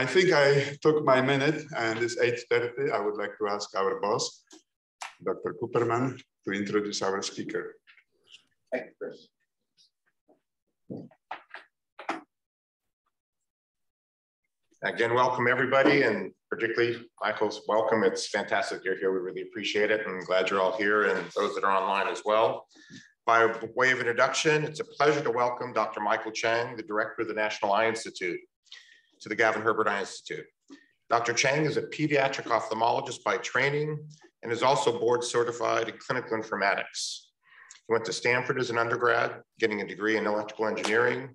I think I took my minute and it's 8.30. I would like to ask our boss, Dr. Kuppermann, to introduce our speaker. Thank you, Chris. Again, welcome everybody, and particularly Michael's welcome. It's fantastic you're here. We really appreciate it. I'm glad you're all here and those that are online as well. By way of introduction, it's a pleasure to welcome Dr. Michael Chiang, the director of the National Eye Institute, to the Gavin Herbert Eye Institute. Dr. Chiang is a pediatric ophthalmologist by training and is also board certified in clinical informatics. He went to Stanford as an undergrad, getting a degree in electrical engineering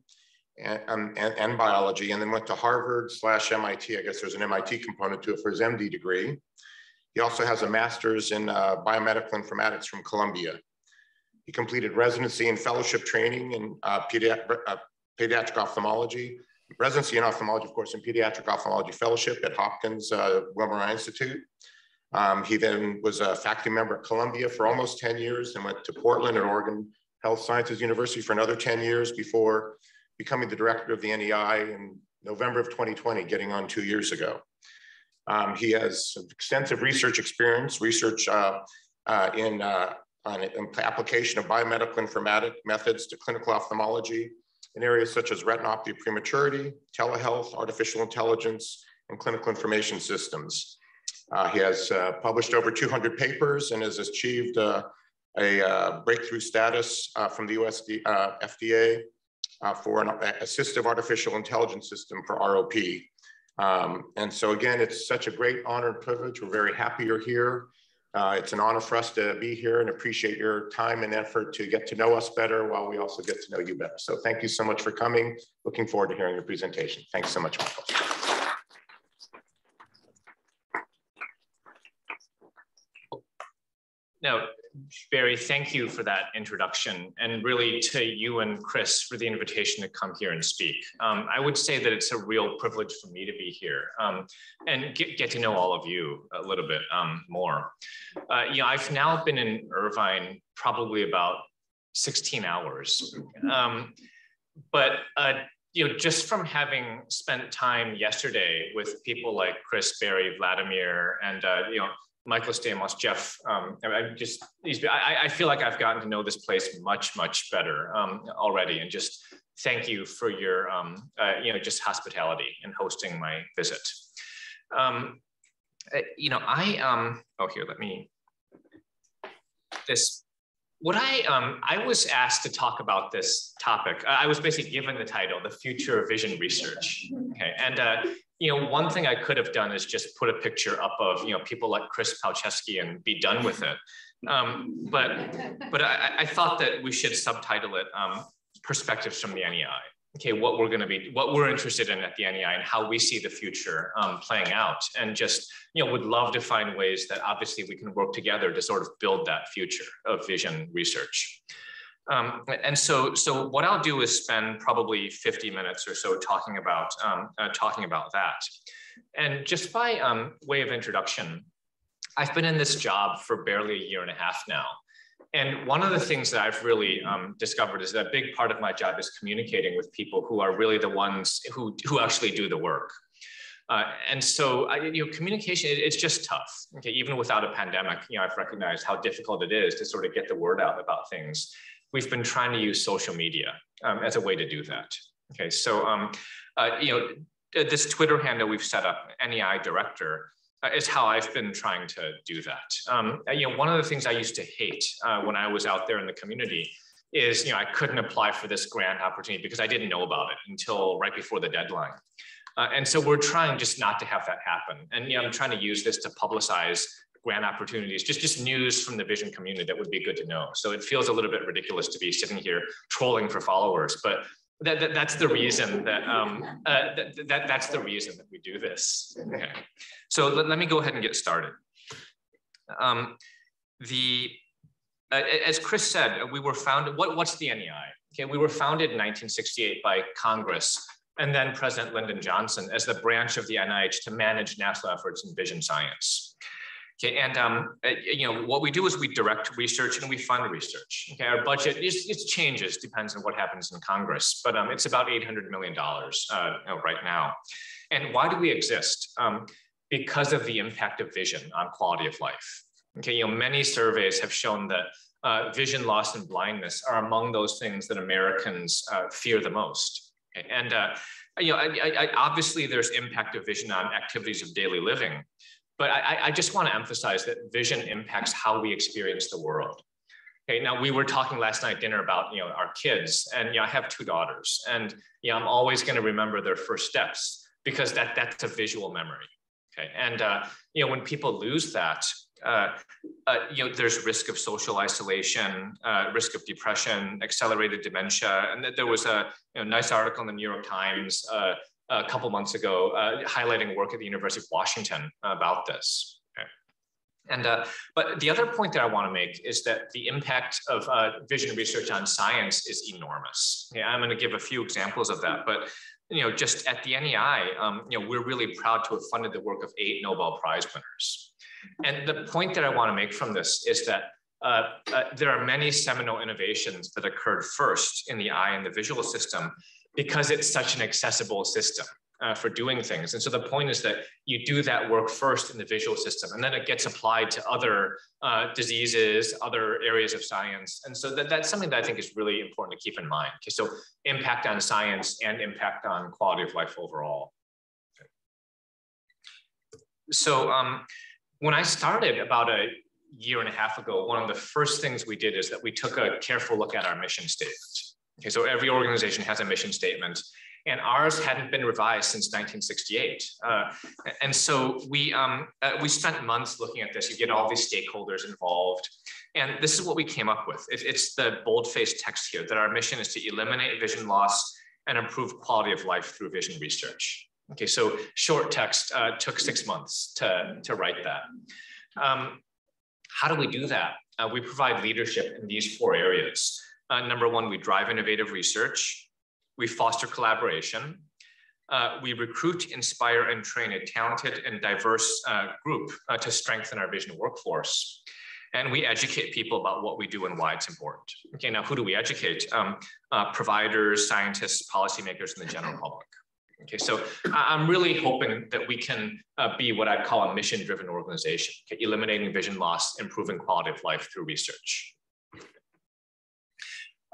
and, um, and, and, biology, and then went to Harvard slash MIT. I guess there's an MIT component to it for his MD degree. He also has a master's in uh, biomedical informatics from Columbia. He completed residency and fellowship training in uh, uh, pediatric ophthalmology, residency in ophthalmology, of course, in pediatric ophthalmology fellowship at Hopkins uh, Wilmer Eye Institute. Um, he then was a faculty member at Columbia for almost 10 years and went to Portland and Oregon Health Sciences University for another 10 years before becoming the director of the NEI in November of 2020, getting on two years ago. Um, he has extensive research experience, research uh, uh, in, uh, on application of biomedical informatic methods to clinical ophthalmology in areas such as retinopathy prematurity, telehealth, artificial intelligence, and clinical information systems. Uh, he has uh, published over 200 papers and has achieved uh, a breakthrough status from the FDA uh, for an assistive artificial intelligence system for ROP. Um, and so again, it's such a great honor and privilege. We're very happy you're here. Uh, it's an honor for us to be here and appreciate your time and effort to get to know us better while we also get to know you better. So thank you so much for coming. Looking forward to hearing your presentation. Thanks so much, Michael. No, Barry, thank you for that introduction, and really to you and Chris for the invitation to come here and speak. Um, I would say that it's a real privilege for me to be here um, and get, get to know all of you a little bit um, more. Uh, you know, I've now been in Irvine probably about 16 hours, um, but uh, you know, just from having spent time yesterday with people like Chris, Barry, Vladimir, and uh, you know Michael Stamos, Jeff. Um, I just, I, I, feel like I've gotten to know this place much, much better um, already, and just thank you for your, um, uh, you know, just hospitality and hosting my visit. Um, uh, you know, I, um, oh here, let me. This, what I, um, I was asked to talk about this topic. I was basically given the title, "The Future of Vision Research." Okay, and uh, you know, one thing I could have done is just put a picture up of, you know, people like Chris Palczewski and be done with it. Um, but but I, I, thought that we should subtitle it um, Perspectives from the NEI. Okay, what we're going to be, what we're interested in at the NEI and how we see the future um, playing out. And just, you know, would love to find ways that obviously we can work together to sort of build that future of vision research. Um, and so, so what I'll do is spend probably 50 minutes or so talking about um, uh, talking about that. And just by um, way of introduction, I've been in this job for barely a year and a half now. And one of the things that I've really um, discovered is that a big part of my job is communicating with people who are really the ones who, who actually do the work. Uh, and so, I, you know, communication, it, it's just tough. Okay, even without a pandemic, you know, I've recognized how difficult it is to sort of get the word out about things we've been trying to use social media um, as a way to do that. Okay, so um, uh, you know, this Twitter handle we've set up, NEI Director, uh, is how I've been trying to do that. Um, you know, one of the things I used to hate uh, when I was out there in the community is, you know, I couldn't apply for this grant opportunity because I didn't know about it until right before the deadline. Uh, and so we're trying just not to have that happen. And you know, I'm trying to use this to publicize grant opportunities, just, just news from the vision community that would be good to know. So it feels a little bit ridiculous to be sitting here trolling for followers, but that, that that's the reason that, um, uh, that, that, that's the reason that we do this. Okay. So let, let me go ahead and get started. Um, the, uh, as Chris said, we were founded, what, what's the NEI? Okay, we were founded in 1968 by Congress and then President Lyndon Johnson as the branch of the NIH to manage national efforts in vision science. Okay, and um, uh, you know what we do is we direct research and we fund research. Okay, our budget is it changes depends on what happens in Congress, but um, it's about eight hundred million dollars uh, right now. And why do we exist? Um, because of the impact of vision on quality of life. Okay, you know many surveys have shown that uh, vision loss and blindness are among those things that Americans uh, fear the most. Okay? And uh, you know, I, I, obviously there's impact of vision on activities of daily living, but I, I just want to emphasize that vision impacts how we experience the world. Okay, now we were talking last night dinner about you know our kids, and you know, I have two daughters, and you know, I'm always going to remember their first steps because that that's a visual memory. Okay, and uh, you know when people lose that, uh, uh, you know there's risk of social isolation, uh, risk of depression, accelerated dementia, and there was a you know, nice article in the New York Times uh, a couple months ago, uh, highlighting work at the University of Washington about this. Okay. And uh, but the other point that I want to make is that the impact of uh, vision research on science is enormous. Yeah, I'm going to give a few examples of that, but you know, just at the NEI, um, you know, we're really proud to have funded the work of eight Nobel Prize winners. And the point that I want to make from this is that uh, uh, there are many seminal innovations that occurred first in the eye and the visual system because it's such an accessible system uh, for doing things. And so the point is that you do that work first in the visual system, and then it gets applied to other uh, diseases, other areas of science. And so that, that's something that I think is really important to keep in mind. Okay, so impact on science and impact on quality of life overall. Okay. So um, when I started about a year and a half ago, one of the first things we did is that we took a careful look at our mission statement. Okay, so every organization has a mission statement, and ours hadn't been revised since 1968. Uh, and so we um, uh, we spent months looking at this. You get all these stakeholders involved, and this is what we came up with. It, it's the bold-faced text here that our mission is to eliminate vision loss and improve quality of life through vision research. Okay, so short text uh, took six months to, to write that. Um, how do we do that? Uh, we provide leadership in these four areas. Uh, number one, we drive innovative research. We foster collaboration. Uh, we recruit, inspire, and train a talented and diverse uh, group uh, to strengthen our vision workforce. And we educate people about what we do and why it's important. Okay, now who do we educate? Um, uh, providers, scientists, policymakers, and the general public. Okay, so I'm really hoping that we can uh, be what I'd call a mission-driven organization, okay, eliminating vision loss, improving quality of life through research.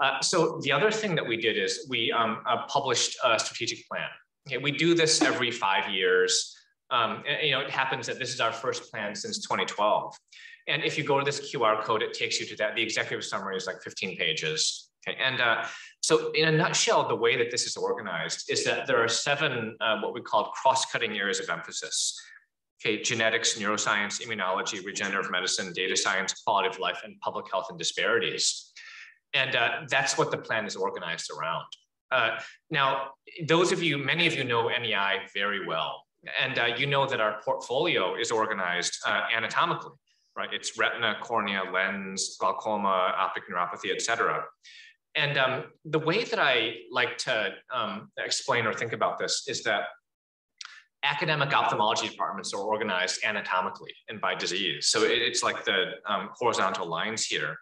Uh, so the other thing that we did is we um, uh, published a strategic plan. Okay, we do this every five years. Um, and, you know, it happens that this is our first plan since 2012. And if you go to this QR code, it takes you to that. The executive summary is like 15 pages. Okay, and uh, so in a nutshell, the way that this is organized is that there are seven uh, what we call cross-cutting areas of emphasis. Okay, genetics, neuroscience, immunology, regenerative medicine, data science, quality of life, and public health and disparities. And uh, that's what the plan is organized around. Uh, now, those of you, many of you know NEI very well. And uh, you know that our portfolio is organized uh, anatomically, right? It's retina, cornea, lens, glaucoma, optic neuropathy, et cetera. And um, the way that I like to um, explain or think about this is that academic ophthalmology departments are organized anatomically and by disease. So it's like the um, horizontal lines here.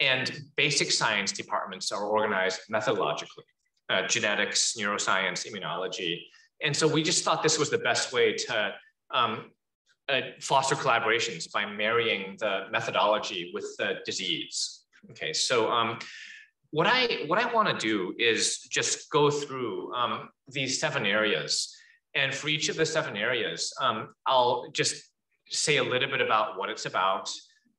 And basic science departments are organized methodologically, uh, genetics, neuroscience, immunology. And so we just thought this was the best way to um, uh, foster collaborations by marrying the methodology with the disease. Okay, so um, what I what I want to do is just go through um, these seven areas, and for each of the seven areas, um, I'll just say a little bit about what it's about.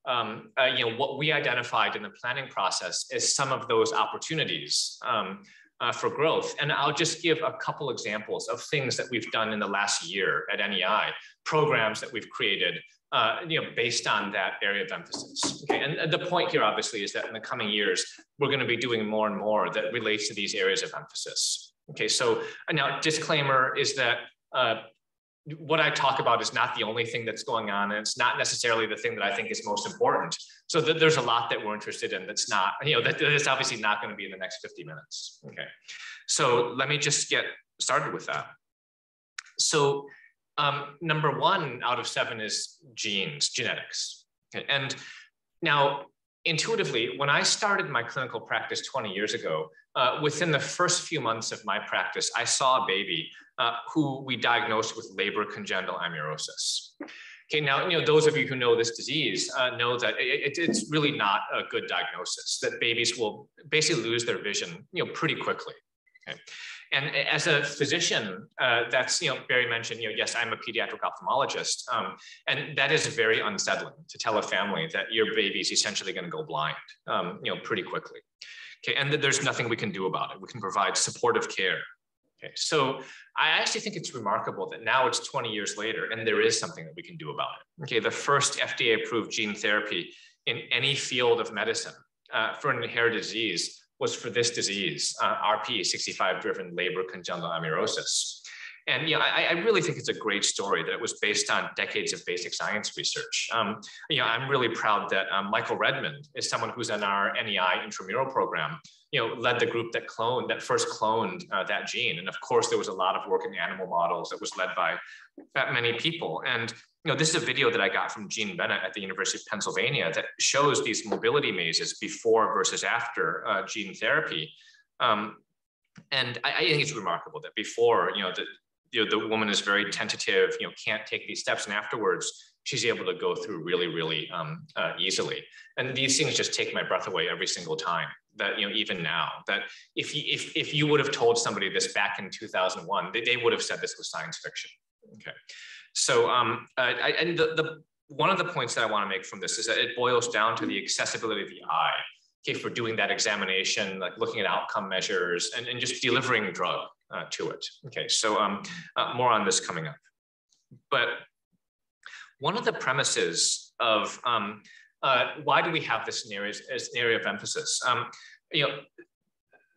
Um, uh, you know what we identified in the planning process is some of those opportunities um, uh, for growth, and I'll just give a couple examples of things that we've done in the last year at NEI, programs that we've created uh, you know, based on that area of emphasis. Okay, and the point here obviously is that in the coming years, we're going to be doing more and more that relates to these areas of emphasis. Okay, so uh, now disclaimer is that uh, what I talk about is not the only thing that's going on, and it's not necessarily the thing that I think is most important. So th there's a lot that we're interested in that's not, you know, that, that's obviously not going to be in the next 50 minutes. Okay, so let me just get started with that. So Um, number one out of seven is genes, genetics. Okay. And now, intuitively, when I started my clinical practice 20 years ago, uh, within the first few months of my practice, I saw a baby uh, who we diagnosed with Leber congenital amaurosis. Okay, now, you know, those of you who know this disease uh, know that it, it's really not a good diagnosis, that babies will basically lose their vision, you know, pretty quickly. Okay. And as a physician, uh, that's, you know, Barry mentioned, you know, yes, I'm a pediatric ophthalmologist. Um, and that is very unsettling to tell a family that your baby is essentially going to go blind, um, you know, pretty quickly. Okay, and that there's nothing we can do about it. We can provide supportive care. Okay, so I actually think it's remarkable that now it's 20 years later and there is something that we can do about it. Okay, the first FDA approved gene therapy in any field of medicine uh, for an inherited disease was for this disease, uh, RPE65 driven Leber congenital amaurosis. And you know, I, I, really think it's a great story that it was based on decades of basic science research. Um, you know, I'm really proud that um, Michael Redmond is someone who's in our NEI intramural program. You know, led the group that cloned that first cloned uh, that gene, and of course, there was a lot of work in animal models that was led by that many people. And you know, this is a video that I got from Jean Bennett at the University of Pennsylvania that shows these mobility mazes before versus after uh, gene therapy. Um, and I, I, think it's remarkable that before, you know, the, you know, the woman is very tentative, you know, can't take these steps. And afterwards, she's able to go through really, really um, uh, easily. And these things just take my breath away every single time that, you know, even now that if you, if, if you would have told somebody this back in 2001, they, they would have said this was science fiction. Okay. So, um, uh, I, and the, the, one of the points that I want to make from this is that it boils down to the accessibility of the eye. Okay, for doing that examination, like looking at outcome measures and, and just delivering drug uh, to it. Okay, so um, uh, more on this coming up. But one of the premises of um, uh, why do we have this area as an area of emphasis? Um, you know,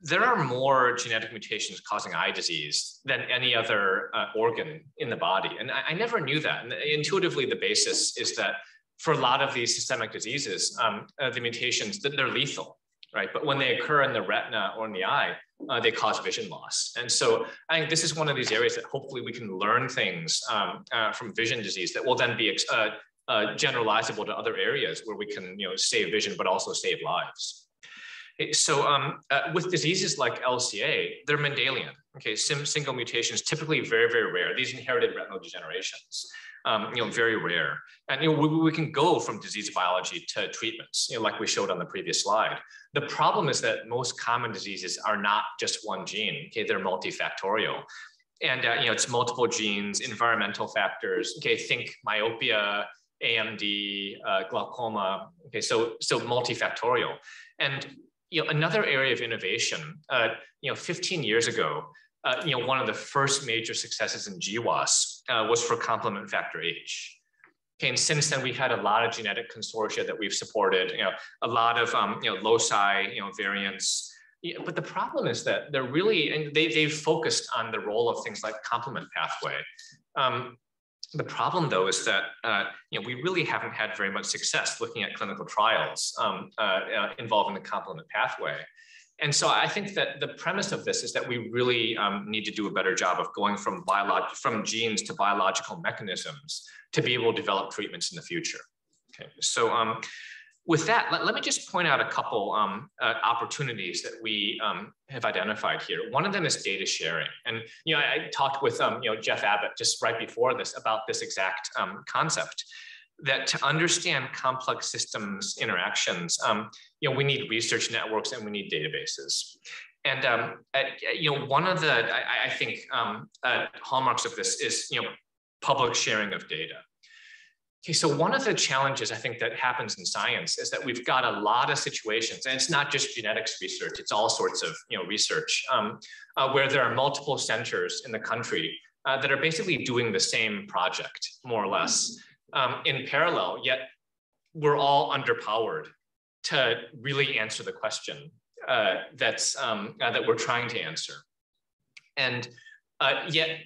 there are more genetic mutations causing eye disease than any other uh, organ in the body. And I, I, never knew that. And intuitively, the basis is that for a lot of these systemic diseases, um, uh, the mutations, they're lethal, right? But when they occur in the retina or in the eye, uh, they cause vision loss. And so I think this is one of these areas that hopefully we can learn things um, uh, from vision disease that will then be uh, generalizable to other areas where we can you know, save vision, but also save lives. So um, uh, with diseases like LCA, they're Mendelian. Okay, Sim single mutations, typically very, very rare. These inherited retinal degenerations, um, you know, very rare. And you know, we, we, can go from disease biology to treatments, you know, like we showed on the previous slide. The problem is that most common diseases are not just one gene. Okay, they're multifactorial. And uh, you know, it's multiple genes, environmental factors. Okay, think myopia, AMD, uh, glaucoma. Okay, so so multifactorial. And you know, another area of innovation, uh, you know, 15 years ago, uh, you know, one of the first major successes in GWAS uh, was for complement factor H. Okay, and since then we've had a lot of genetic consortia that we've supported, you know, a lot of um, you know loci, you know, variants. Yeah, but the problem is that they're really, and they, they've focused on the role of things like complement pathway. Um, the problem, though, is that uh, you know we really haven't had very much success looking at clinical trials um, uh, uh, involving the complement pathway. And so I think that the premise of this is that we really um, need to do a better job of going from from genes to biological mechanisms to be able to develop treatments in the future. Okay, so um, with that, let, let, me just point out a couple um, uh, opportunities that we um, have identified here. One of them is data sharing. And you know, I, I talked with um, you know, Jeff Abbott just right before this about this exact um, concept, that to understand complex systems interactions, um, you know, we need research networks and we need databases. And um, at, you know, one of the, I, I think, uh, hallmarks of this is you know, public sharing of data. Okay, so one of the challenges I think that happens in science is that we've got a lot of situations, and it's not just genetics research, it's all sorts of you know, research, um, uh, where there are multiple centers in the country uh, that are basically doing the same project, more or less, um, in parallel, yet we're all underpowered to really answer the question uh, that's, um, uh, that we're trying to answer. And uh, yet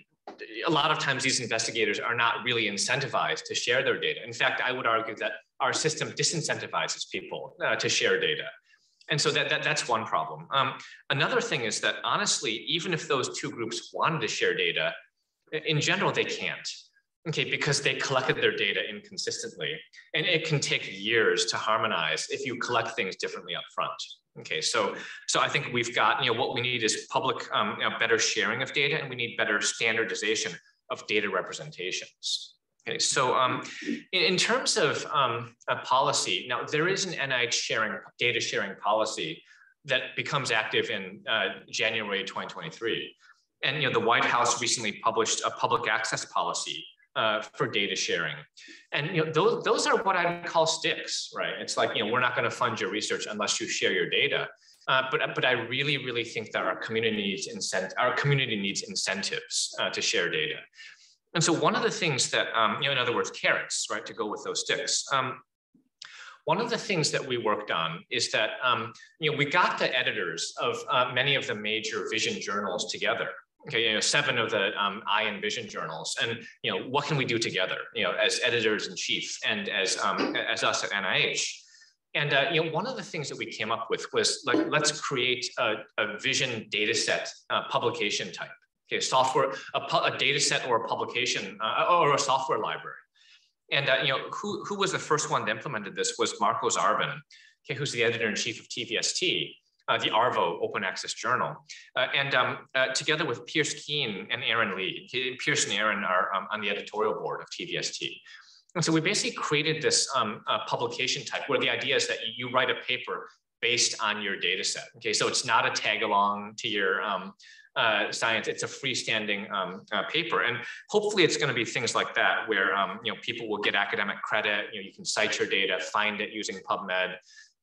a lot of times these investigators are not really incentivized to share their data. In fact, I would argue that our system disincentivizes people uh, to share data. And so that, that that's one problem. Um, another thing is that honestly, even if those two groups wanted to share data, in general, they can't. okay, because they collected their data inconsistently. And it can take years to harmonize if you collect things differently up front. Okay, so so I think we've got, you know, what we need is public, um, you know, better sharing of data and we need better standardization of data representations. Okay, so um, in, in, terms of um, a policy, now there is an NIH sharing data sharing policy that becomes active in uh, January 2023. And you know, the White House recently published a public access policy uh, for data sharing. And you know, those, those are what I would call sticks, right? It's like, you know, we're not gonna fund your research unless you share your data. Uh, but, but I really, really think that our community needs incent our community needs incentives uh, to share data. And so one of the things that, um, you know, in other words, carrots, right, to go with those sticks. Um, one of the things that we worked on is that, um, you know, we got the editors of uh, many of the major vision journals together okay, you know, seven of the um, eye and vision journals, and you know, what can we do together, you know, as editors in chief and as um, as us at NIH. And uh, you know, one of the things that we came up with was like, let's create a, a vision data set uh, publication type. Okay, software, a, a data set or a publication uh, or a software library. And uh, you know, who, who was the first one that implemented this was Marcos Zarbin, okay, who's the editor in chief of TVST uh, the ARVO Open Access Journal. Uh, and um, uh, together with Pearse Keane and Aaron Lee, Pearse and Aaron are um, on the editorial board of TVST. And so we basically created this um, publication type where the idea is that you write a paper based on your data set. Okay, so it's not a tag along to your um, uh, science. It's a freestanding um, uh, paper, and hopefully, it's going to be things like that, where um, you know people will get academic credit. You know, you can cite your data, find it using PubMed,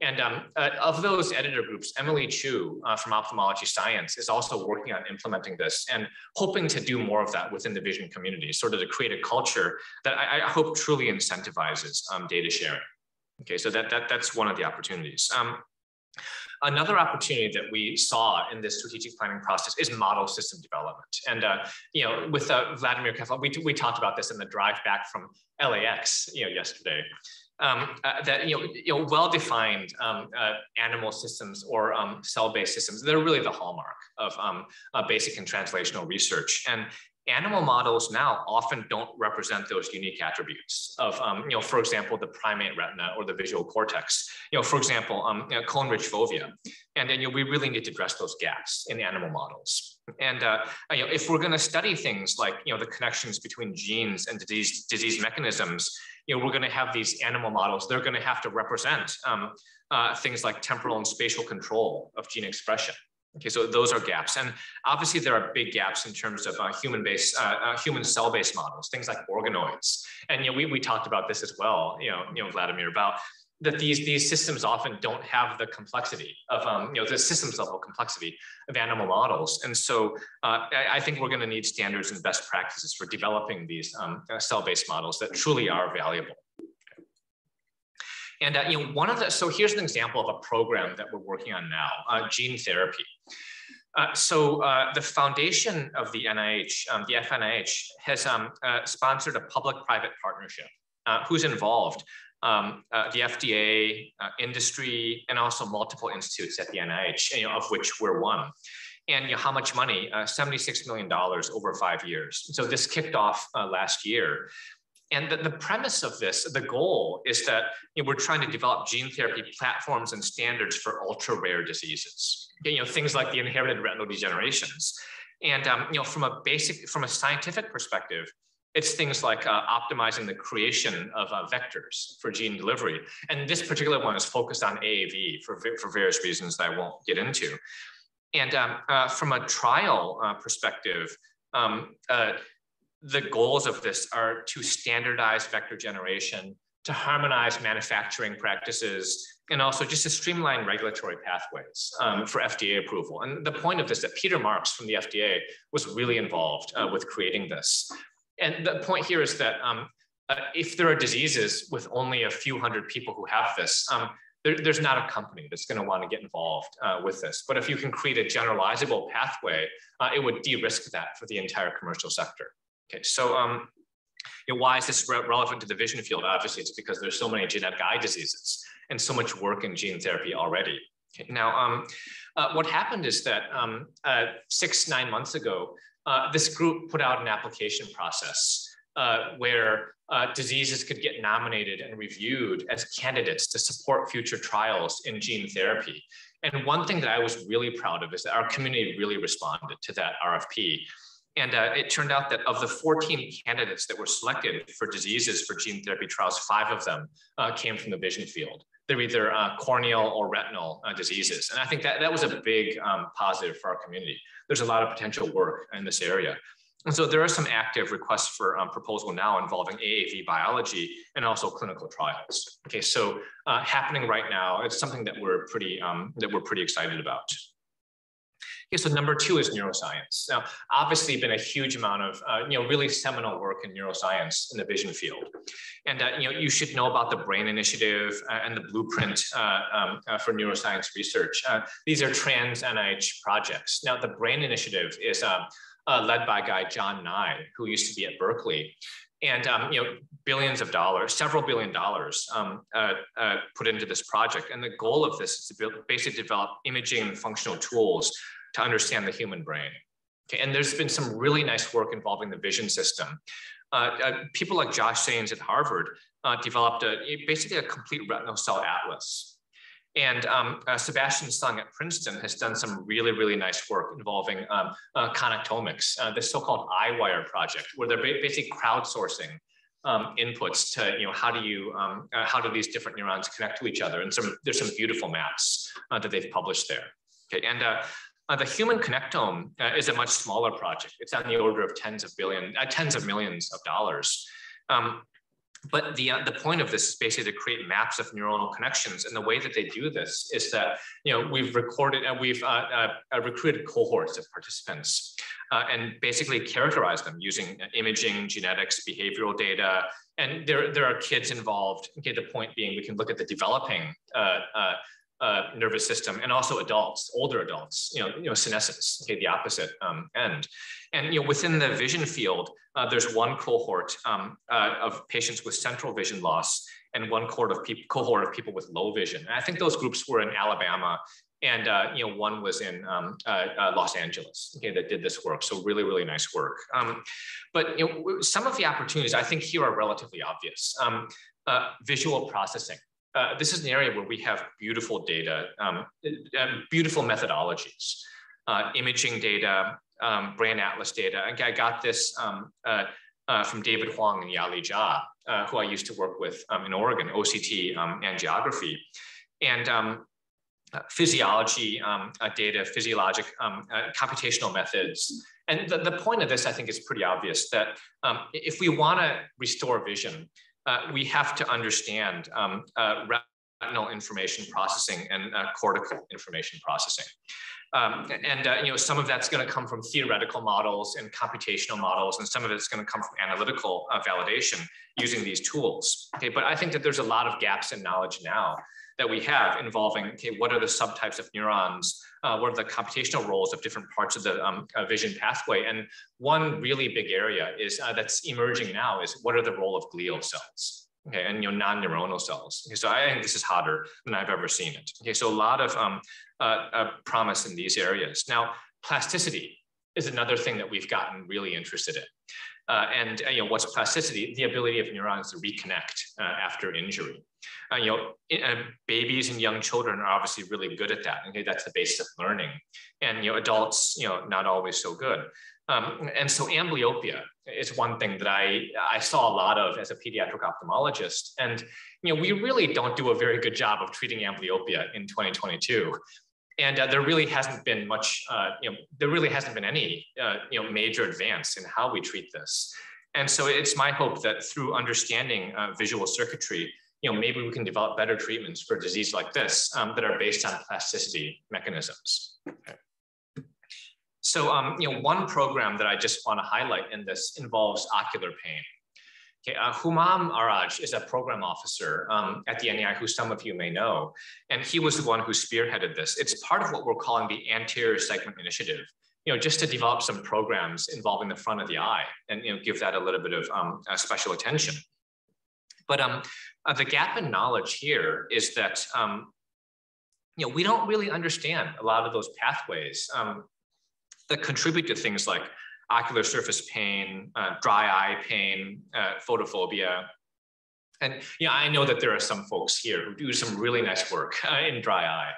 and um, uh, of those editor groups, Emily Chew uh, from Ophthalmology Science is also working on implementing this and hoping to do more of that within the vision community, sort of to create a culture that I, I hope truly incentivizes um, data sharing. Okay, so that, that, that's one of the opportunities. Um, Another opportunity that we saw in this strategic planning process is model system development. And, uh, you know, with uh, Vladimir Kefalov, we, we talked about this in the drive back from LAX, you know, yesterday um, uh, that you know, you know well-defined um, uh, animal systems or um, cell-based systems. They're really the hallmark of um, uh, basic and translational research. And animal models now often don't represent those unique attributes of, um, you know, for example, the primate retina or the visual cortex. You know, for example, um, you know, cone-rich fovea. And then you know, we really need to address those gaps in animal models. And uh, you know, if we're going to study things like you know the connections between genes and disease disease mechanisms, you know, we're going to have these animal models. They're going to have to represent um, uh, things like temporal and spatial control of gene expression. Okay, so those are gaps, and obviously there are big gaps in terms of uh, human-based, uh, uh, human cell-based models, things like organoids. And you know, we we talked about this as well. You know, you know, Vladimir about that these these systems often don't have the complexity of um, you know the systems level complexity of animal models and so uh, I, I, think we're going to need standards and best practices for developing these um, uh, cell-based models that truly are valuable and uh, you know one of the so here's an example of a program that we're working on now uh, gene therapy uh, so uh, the foundation of the NIH, um, the FNIH, has um, uh, sponsored a public-private partnership. Who's involved? Um, uh, the FDA, uh, industry, and also multiple institutes at the NIH, you know, of which we're one. And you know, how much money? Uh, $76 million over five years. So this kicked off uh, last year. And the, the, premise of this, the goal is that you know, we're trying to develop gene therapy platforms and standards for ultra rare diseases. You know, things like the inherited retinal degenerations. And um, you know, from a basic, from a scientific perspective, it's things like uh, optimizing the creation of uh, vectors for gene delivery. And this particular one is focused on AAV for, for various reasons that I won't get into. And um, uh, from a trial uh, perspective, um, uh, the goals of this are to standardize vector generation, to harmonize manufacturing practices, and also just to streamline regulatory pathways um, for FDA approval. And the point of this that Peter Marks from the FDA was really involved uh, with creating this. And the point here is that um, uh, if there are diseases with only a few hundred people who have this, um, there, there's not a company that's going to want to get involved uh, with this. But if you can create a generalizable pathway, uh, it would de-risk that for the entire commercial sector. Okay, so um, you know, why is this re relevant to the vision field? Obviously, it's because there's so many genetic eye diseases and so much work in gene therapy already. Okay, now, um, uh, what happened is that um, uh, six, nine months ago, uh, this group put out an application process uh, where uh, diseases could get nominated and reviewed as candidates to support future trials in gene therapy. And one thing that I was really proud of is that our community really responded to that RFP. And uh, it turned out that of the 14 candidates that were selected for diseases for gene therapy trials, five of them uh, came from the vision field. They're either uh, corneal or retinal uh, diseases. And I think that that was a big um, positive for our community. There's a lot of potential work in this area. And so there are some active requests for um, proposal now involving AAV biology and also clinical trials. Okay, so uh, happening right now, it's something that we're pretty um, that we're pretty excited about. So number two is neuroscience. Now, obviously been a huge amount of, uh, you know, really seminal work in neuroscience in the vision field. And, uh, you know, you should know about the BRAIN Initiative uh, and the Blueprint uh, um, uh, for Neuroscience Research. These are trans NIH projects. Now, the BRAIN Initiative is uh, led by a guy, John Ngai, who used to be at Berkeley. And um, you know, billions of dollars, several billion dollars um, uh, uh, put into this project. And the goal of this is to build, basically develop imaging and functional tools to understand the human brain. Okay, and there's been some really nice work involving the vision system. Uh, uh, people like Josh Sanes at Harvard uh, developed a, basically a complete retinal cell atlas and um, uh, Sebastian Seung at Princeton has done some really, really nice work involving um, uh, connectomics, uh, the so-called EyeWire project, where they're basically crowdsourcing um, inputs to, you know, how do you, um, uh, how do these different neurons connect to each other? And some, there's some beautiful maps uh, that they've published there. Okay, and uh, the human connectome is a much smaller project. It's on the order of tens of billion, tens of millions of dollars. Um, but the, uh, the point of this is basically to create maps of neuronal connections. And the way that they do this is that, you know, we've recorded and uh, we've uh, uh, uh, recruited cohorts of participants uh, and basically characterize them using imaging, genetics, behavioral data. And there, there are kids involved. Okay, the point being we can look at the developing uh, nervous system and also adults, older adults, you know, you know, senescence, okay, the opposite um, end. And you know, within the vision field, uh, there's one cohort um, uh, of patients with central vision loss and one cohort of people cohort of people with low vision. And I think those groups were in Alabama and uh, you know one was in um, uh, uh, Los Angeles okay, that did this work. So really, really nice work. Um, but you know, some of the opportunities I think here are relatively obvious. Um, uh, visual processing. Uh, this is an area where we have beautiful data, um, beautiful methodologies, uh, imaging data, um, brain atlas data. I got this um, uh, uh, from David Huang and Yali Jia, uh, who I used to work with um, in Oregon, OCT um, angiography. And um, physiology data, physiologic computational methods. And the, the point of this, I think, is pretty obvious that if we want to restore vision, uh, we have to understand um, uh, retinal information processing and uh, cortical information processing. Um, and uh, you know, some of that's going to come from theoretical models and computational models, and some of it's going to come from analytical uh, validation using these tools. Okay, but I think that there's a lot of gaps in knowledge now that we have involving, okay, what are the subtypes of neurons? Uh, what are the computational roles of different parts of the um, uh, vision pathway? And one really big area is uh, that's emerging now is what are the role of glial cells? Okay, and you know, non-neuronal cells. Okay, so I think this is hotter than I've ever seen it. Okay, so a lot of um, uh, uh, promise in these areas. Now, plasticity is another thing that we've gotten really interested in. Uh, and uh, you know, what's plasticity? The ability of neurons to reconnect uh, after injury. Uh, you know, uh, babies and young children are obviously really good at that. Okay, that's the basis of learning. And you know, adults, you know, not always so good. Um, and so amblyopia is one thing that I, I saw a lot of as a pediatric ophthalmologist. And you know, we really don't do a very good job of treating amblyopia in 2022 and uh, there really hasn't been much, uh, you know, there really hasn't been any, uh, you know, major advance in how we treat this. And so it's my hope that through understanding uh, visual circuitry, you know, maybe we can develop better treatments for disease like this um, that are based on plasticity mechanisms. Okay. So, um, you know, one program that I just want to highlight in this involves ocular pain. Okay, uh, Houmam Araj is a program officer um, at the NEI who some of you may know, and he was the one who spearheaded this. It's part of what we're calling the anterior segment initiative, you know, just to develop some programs involving the front of the eye and you know, give that a little bit of um, uh, special attention. But um, uh, the gap in knowledge here is that um, you know, we don't really understand a lot of those pathways um, that contribute to things like ocular surface pain, uh, dry eye pain, uh, photophobia. And yeah, I know that there are some folks here who do some really nice work uh, in dry eye.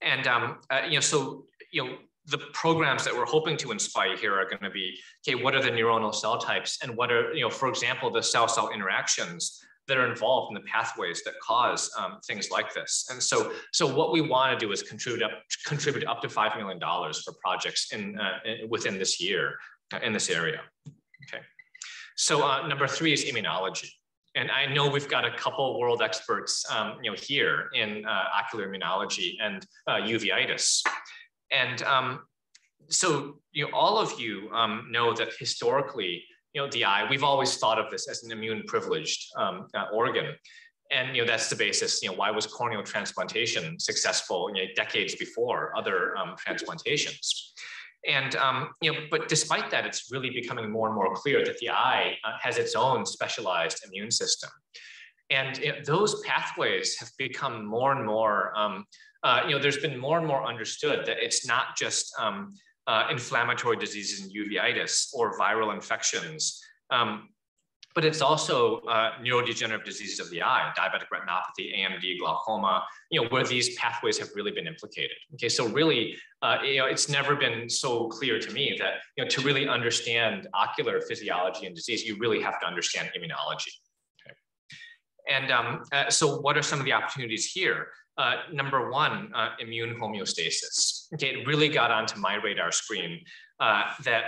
And um, uh, you know, so you know, the programs that we're hoping to inspire here are going to be, okay, what are the neuronal cell types, and what are, you know, for example, the cell-cell interactions that are involved in the pathways that cause um, things like this. And so, so what we want to do is contribute up, contribute up to $5 million for projects in, uh, in within this year in this area. Okay. So uh, number three is immunology. And I know we've got a couple world experts um, you know, here in uh, ocular immunology and uh, uveitis. And um, so you know, all of you um, know that historically, you know, the eye, we've always thought of this as an immune privileged um, uh, organ. And you know, that's the basis, you know, why was corneal transplantation successful you know, decades before other um, transplantations? And um, you know, but despite that, it's really becoming more and more clear that the eye uh, has its own specialized immune system. And you know, those pathways have become more and more, um, uh, you know, there's been more and more understood that it's not just um, uh, inflammatory diseases and uveitis or viral infections. Um, but it's also uh, neurodegenerative diseases of the eye, diabetic retinopathy, AMD, glaucoma, you know, where these pathways have really been implicated. Okay, so really, uh, you know, it's never been so clear to me that, you know, to really understand ocular physiology and disease, you really have to understand immunology. Okay. And um, uh, so what are some of the opportunities here? Uh, number one, uh, immune homeostasis. Okay, it really got onto my radar screen uh, that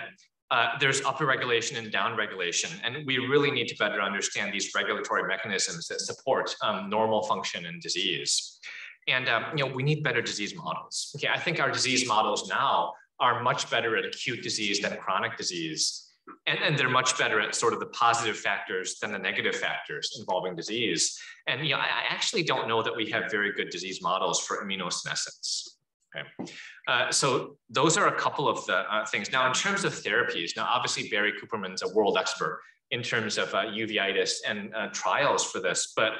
uh, there's upper regulation and down regulation, and we really need to better understand these regulatory mechanisms that support um, normal function and disease. And um, you know, we need better disease models. Okay, I think our disease models now are much better at acute disease than chronic disease. And, and they're much better at sort of the positive factors than the negative factors involving disease. And you know, I actually don't know that we have very good disease models for immunosenescence. Okay. Uh, so those are a couple of the uh, things. Now, in terms of therapies, now obviously Barry Kuppermann's a world expert in terms of uh, uveitis and uh, trials for this, but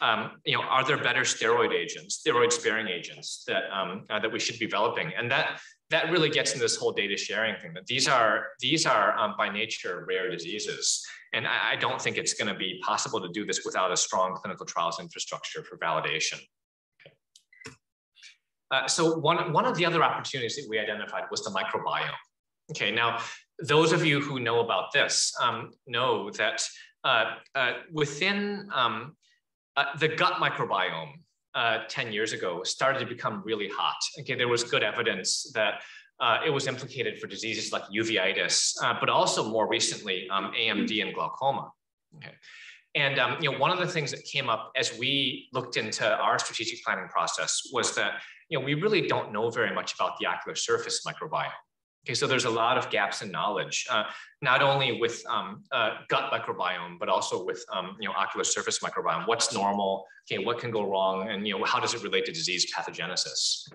um, you know, are there better steroid agents, steroid-sparing agents that um, uh, that we should be developing? And that that really gets into this whole data sharing thing. That these are these are um, by nature rare diseases, and I, I don't think it's going to be possible to do this without a strong clinical trials infrastructure for validation. Uh, so one, one of the other opportunities that we identified was the microbiome. Okay, now those of you who know about this um, know that uh, uh, within um, uh, the gut microbiome uh, 10 years ago started to become really hot. Okay, there was good evidence that it was implicated for diseases like uveitis, but also more recently um, AMD and glaucoma. Okay. And um, you know, one of the things that came up as we looked into our strategic planning process was that you know, we really don't know very much about the ocular surface microbiome. Okay, so there's a lot of gaps in knowledge, uh, not only with um, uh, gut microbiome, but also with um, you know ocular surface microbiome. What's normal? Okay, what can go wrong, and you know how does it relate to disease pathogenesis?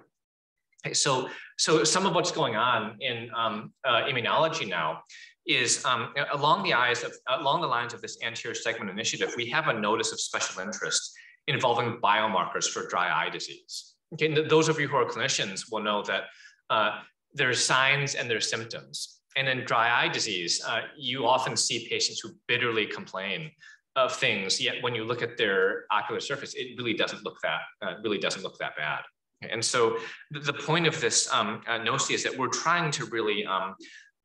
Okay, so so some of what's going on in um, uh, immunology now is um, along the eyes of along the lines of this anterior segment initiative, we have a notice of special interest involving biomarkers for dry eye disease. Okay, those of you who are clinicians will know that uh, there's signs and there's symptoms. And in dry eye disease, uh, you often see patients who bitterly complain of things, yet when you look at their ocular surface, it really doesn't look that, uh, really doesn't look that bad. And so the point of this um, uh, NOSI is that we're trying to really um,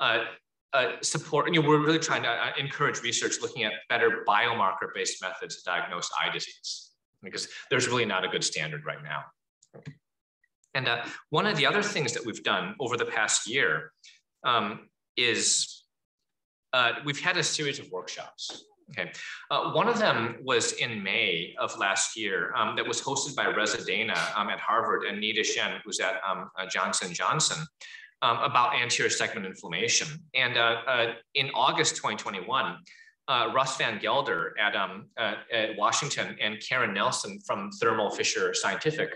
uh, uh, support, you know, we're really trying to uh, encourage research looking at better biomarker-based methods to diagnose eye disease because there's really not a good standard right now. And uh, one of the other things that we've done over the past year um, is uh, we've had a series of workshops. Okay, uh, one of them was in May of last year um, that was hosted by Reza Dana um, at Harvard and Nita Shen, who's at um, uh, Johnson Johnson, um, about anterior segment inflammation. And uh, uh, in August 2021, uh, Russ Van Gelder at, um, uh, at, Washington and Karen Nelson from Thermo Fisher Scientific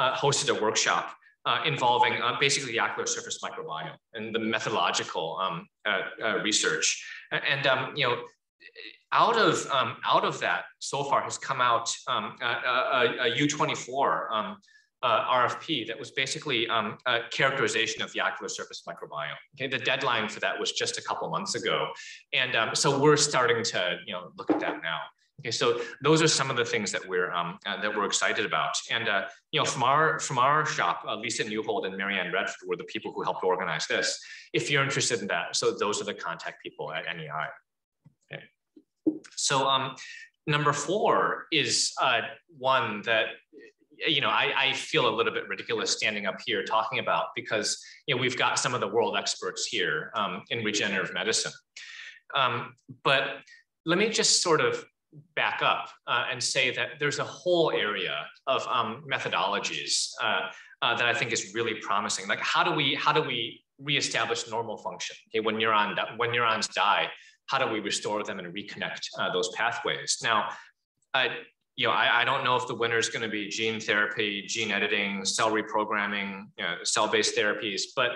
uh, hosted a workshop uh, involving uh, basically the ocular surface microbiome and the methodological um, uh, uh, research. And, um, you know, out of, um, out of that so far has come out um, a a, a, U24 um, uh, RFP that was basically um, a characterization of the ocular surface microbiome. Okay, the deadline for that was just a couple months ago, and um, so we're starting to you know look at that now. Okay, so those are some of the things that we're um, uh, that we're excited about, and uh, you know from our from our shop, uh, Lisa Neuhold and Maryann Redford were the people who helped organize this. If you're interested in that, so those are the contact people at NEI. Okay, so um, number four is uh, one that you know, I, I, feel a little bit ridiculous standing up here talking about because you know we've got some of the world experts here um, in regenerative medicine. Um, but let me just sort of back up uh, and say that there's a whole area of um, methodologies uh, uh, that I think is really promising. Like how do we how do we reestablish normal function? Okay, when neuron when neurons die, how do we restore them and reconnect uh, those pathways? Now, you know, I, I, don't know if the winner is going to be gene therapy, gene editing, cell reprogramming, you know, cell-based therapies, but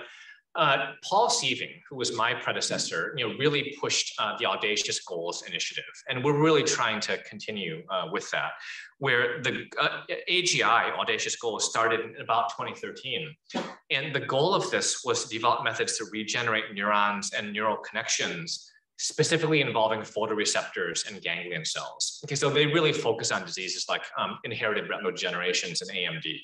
uh, Paul Sieving, who was my predecessor, you know, really pushed uh, the Audacious Goals initiative, and we're really trying to continue uh, with that. Where the uh, AGI Audacious Goals started in about 2013, and the goal of this was to develop methods to regenerate neurons and neural connections specifically involving photoreceptors and ganglion cells. Okay, so they really focus on diseases like um, inherited retinal degenerations and AMD.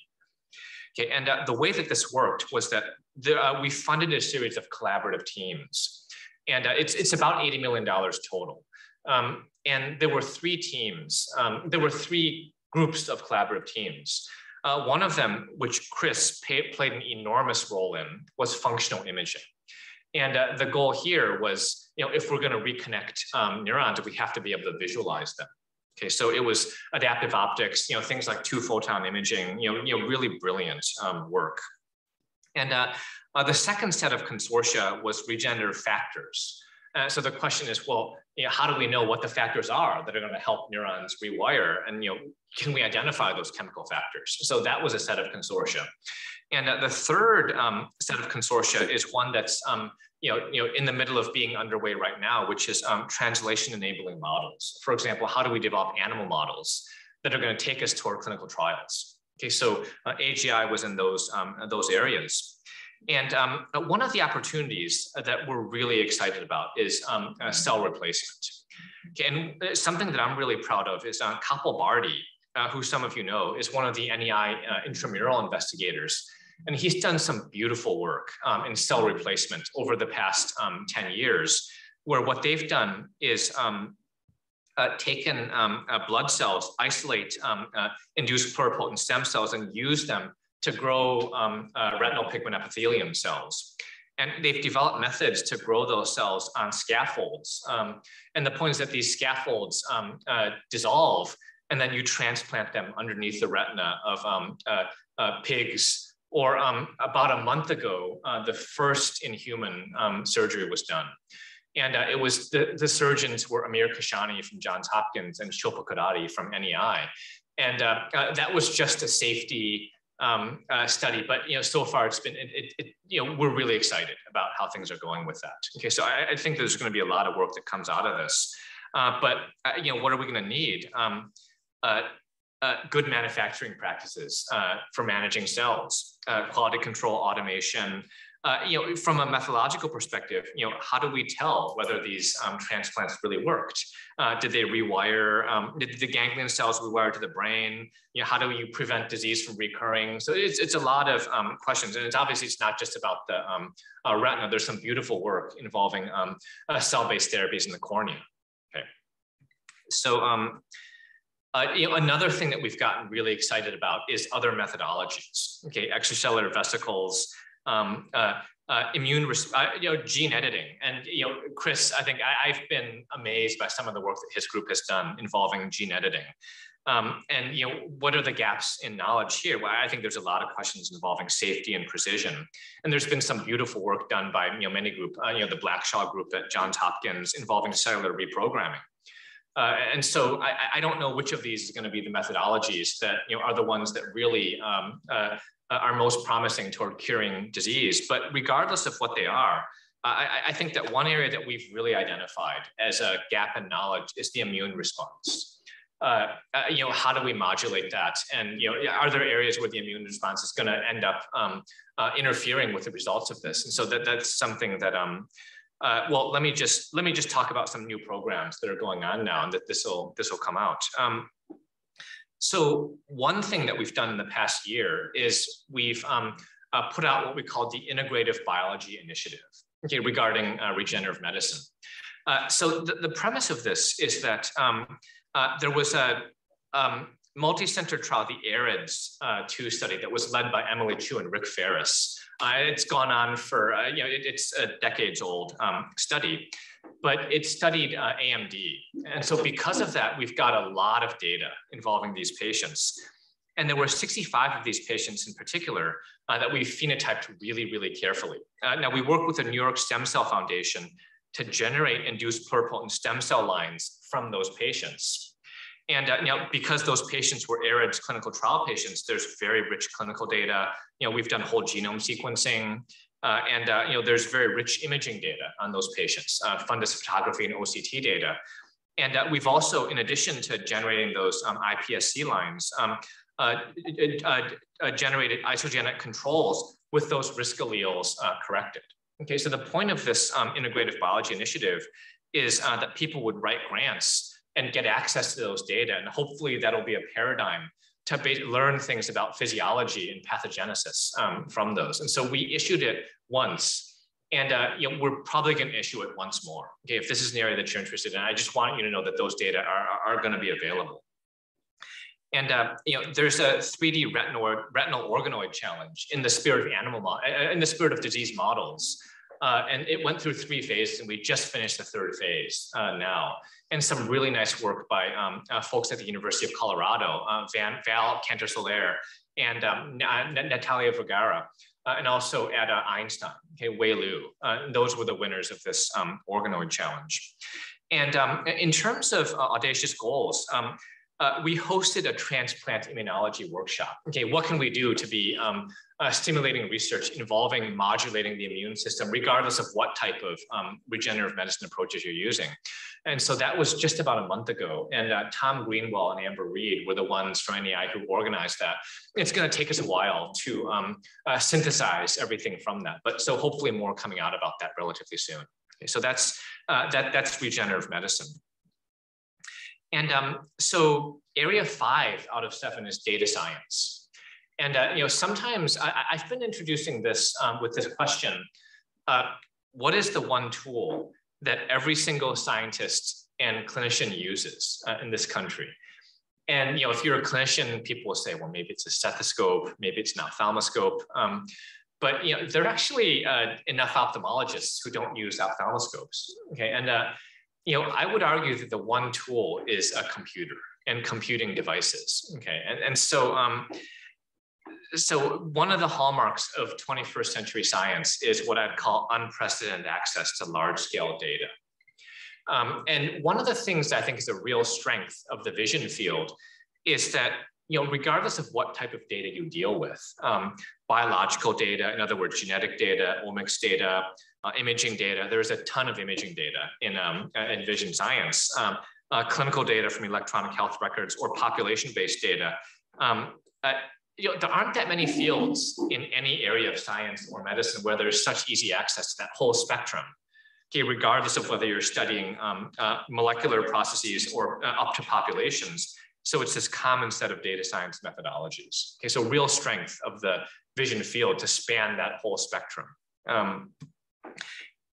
Okay, and uh, the way that this worked was that uh, we funded a series of collaborative teams, and uh, it's it's about eighty million dollars total. Um, and there were three teams. Um, there were three groups of collaborative teams. Uh, one of them, which Chris pay, played an enormous role in, was functional imaging. And uh, the goal here was, you know, if we're going to reconnect um, neurons, we have to be able to visualize them. Okay, so it was adaptive optics, you know, things like two photon imaging, you know, you know, really brilliant um, work. And uh, uh, the second set of consortia was regenerative factors. Uh, so the question is, well, you know, how do we know what the factors are that are going to help neurons rewire? And you know, can we identify those chemical factors? So that was a set of consortia. And uh, the third um, set of consortia is one that's um, you know, you know, in the middle of being underway right now, which is um, translation enabling models. For example, how do we develop animal models that are going to take us toward clinical trials? Okay, so uh, AGI was in those, um, those areas. And um, one of the opportunities that we're really excited about is um, uh, cell replacement. Okay, and uh, something that I'm really proud of is uh, Kapil Bharti, uh, who some of you know, is one of the NEI uh, intramural investigators and he's done some beautiful work um, in cell replacement over the past um, 10 years, where what they've done is um, uh, taken um, uh, blood cells, isolate um, uh, induced pluripotent stem cells, and use them to grow um, uh, retinal pigment epithelium cells. And they've developed methods to grow those cells on scaffolds. and the point is that these scaffolds uh, dissolve, and then you transplant them underneath the retina of uh, pigs or um, about a month ago, the first in-human um, surgery was done. And uh, it was the, the surgeons were Amir Kashani from Johns Hopkins and Shilpa Kodati from NEI. And uh, uh, that was just a safety um, uh, study, but you know, so far it's been, it, it, it, you know, we're really excited about how things are going with that. Okay, so I, I think there's going to be a lot of work that comes out of this. Uh, but you know, what are we going to need? Um, uh, good manufacturing practices uh, for managing cells, uh, quality control, automation. Uh, you know, from a methodological perspective, you know, how do we tell whether these um, transplants really worked? Uh, did they rewire? Um, did the ganglion cells rewire to the brain? You know, how do you prevent disease from recurring? So it's, it's a lot of um, questions, and it's obviously it's not just about the um, uh, retina. There's some beautiful work involving um, cell-based therapies in the cornea. Okay, so. Um, uh, you know, another thing that we've gotten really excited about is other methodologies. Okay, extracellular vesicles, um, uh, uh, immune, uh, you know, gene editing, and you know, Chris, I think I, have been amazed by some of the work that his group has done involving gene editing. Um, and you know, what are the gaps in knowledge here? Well, I think there's a lot of questions involving safety and precision. And there's been some beautiful work done by you know many group, uh, you know, the Blackshaw group at Johns Hopkins involving cellular reprogramming. Uh, and so I, I, don't know which of these is going to be the methodologies that you know are the ones that really um, uh, are most promising toward curing disease. But regardless of what they are, I, I, think that one area that we've really identified as a gap in knowledge is the immune response. uh, uh, you know, how do we modulate that? And, you know, are there areas where the immune response is going to end up um, uh, interfering with the results of this? And so that, that's something that, um, uh, well, let me just let me just talk about some new programs that are going on now, and that this will this will come out. Um, so one thing that we've done in the past year is we've um, uh, put out what we call the Integrative Biology Initiative okay, regarding uh, regenerative medicine. Uh, so the, the, premise of this is that um, uh, there was a um, multi-center trial, the AREDS uh, 2 study that was led by Emily Chew and Rick Ferris. Uh, it's gone on for, you know, it, it's a decades old um, study, but it studied AMD. And so because of that, we've got a lot of data involving these patients. And there were 65 of these patients in particular uh, that we phenotyped really, really carefully. Uh, now we work with the New York Stem Cell Foundation to generate induced pluripotent stem cell lines from those patients. And uh, you know, because those patients were AREDS clinical trial patients, there's very rich clinical data. You know, we've done whole genome sequencing, uh, and uh, you know, there's very rich imaging data on those patients, uh, fundus photography and OCT data. And uh, we've also, in addition to generating those um, iPSC lines, um, uh, generated isogenic controls with those risk alleles corrected. Okay, so the point of this um, integrative biology initiative is uh, that people would write grants and get access to those data. And hopefully that'll be a paradigm to learn things about physiology and pathogenesis um, from those. And so we issued it once and uh, you know, we're probably going to issue it once more. Okay, if this is an area that you're interested in, I just want you to know that those data are, are going to be available. And uh, you know, there's a 3D retinal, retinal organoid challenge in the spirit of animal, in the spirit of disease models. Uh, and it went through three phases, and we just finished the third phase uh, now. And some really nice work by um, uh, folks at the University of Colorado, uh, Van, Val Canto-Soler and um, Natalia Vergara, uh, and also at Einstein, okay, Wei Liu. those were the winners of this um, organoid challenge. And um, in terms of audacious goals, um, uh, we hosted a transplant immunology workshop. Okay, what can we do to be um, uh, stimulating research involving modulating the immune system, regardless of what type of um, regenerative medicine approaches you're using? And so that was just about a month ago. And uh, Tom Greenwell and Amber Reed were the ones from NEI who organized that. It's going to take us a while to um, uh, synthesize everything from that. But so hopefully more coming out about that relatively soon. Okay, so that's uh, that that's regenerative medicine. And um, so area five out of seven is data science. And uh, you know, sometimes I, have been introducing this um, with this question, uh, what is the one tool that every single scientist and clinician uses uh, in this country? And you know, if you're a clinician, people will say, well, maybe it's a stethoscope, maybe it's an ophthalmoscope. Um, but you know, there are actually uh, enough ophthalmologists who don't use ophthalmoscopes. Okay, and uh, you know, I would argue that the one tool is a computer and computing devices. Okay, and, and so um, so one of the hallmarks of 21st century science is what I'd call unprecedented access to large scale data. Um, and one of the things I think is a real strength of the vision field is that you know, regardless of what type of data you deal with, um, biological data, in other words, genetic data, omics data, uh, imaging data. There's a ton of imaging data in, um, uh, in vision science, um, uh, clinical data from electronic health records or population-based data. Um, uh, you know, there aren't that many fields in any area of science or medicine where there's such easy access to that whole spectrum. Okay, regardless of whether you're studying um, uh, molecular processes or uh, up to populations. So it's this common set of data science methodologies. Okay, so real strength of the vision field to span that whole spectrum. Um,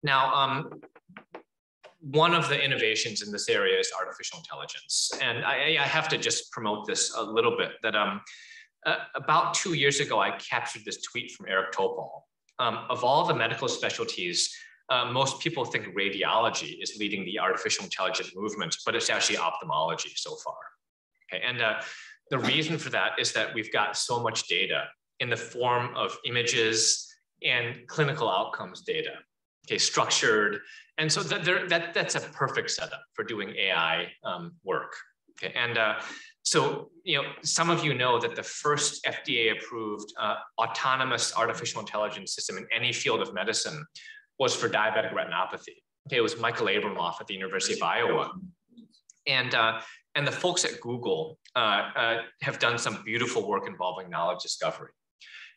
now, um, one of the innovations in this area is artificial intelligence. And I, I have to just promote this a little bit that um, uh, about two years ago, I captured this tweet from Eric Topol. Um, of all the medical specialties, uh, most people think radiology is leading the artificial intelligence movement, but it's actually ophthalmology so far. Okay, and uh, the reason for that is that we've got so much data in the form of images, and clinical outcomes data, okay, structured. And so that, that that's a perfect setup for doing AI um, work. Okay, and uh, so you know, some of you know that the first FDA-approved uh, autonomous artificial intelligence system in any field of medicine was for diabetic retinopathy. Okay, it was Michael Abramoff at the University of Iowa. And, uh, and the folks at Google uh, uh, have done some beautiful work involving knowledge discovery.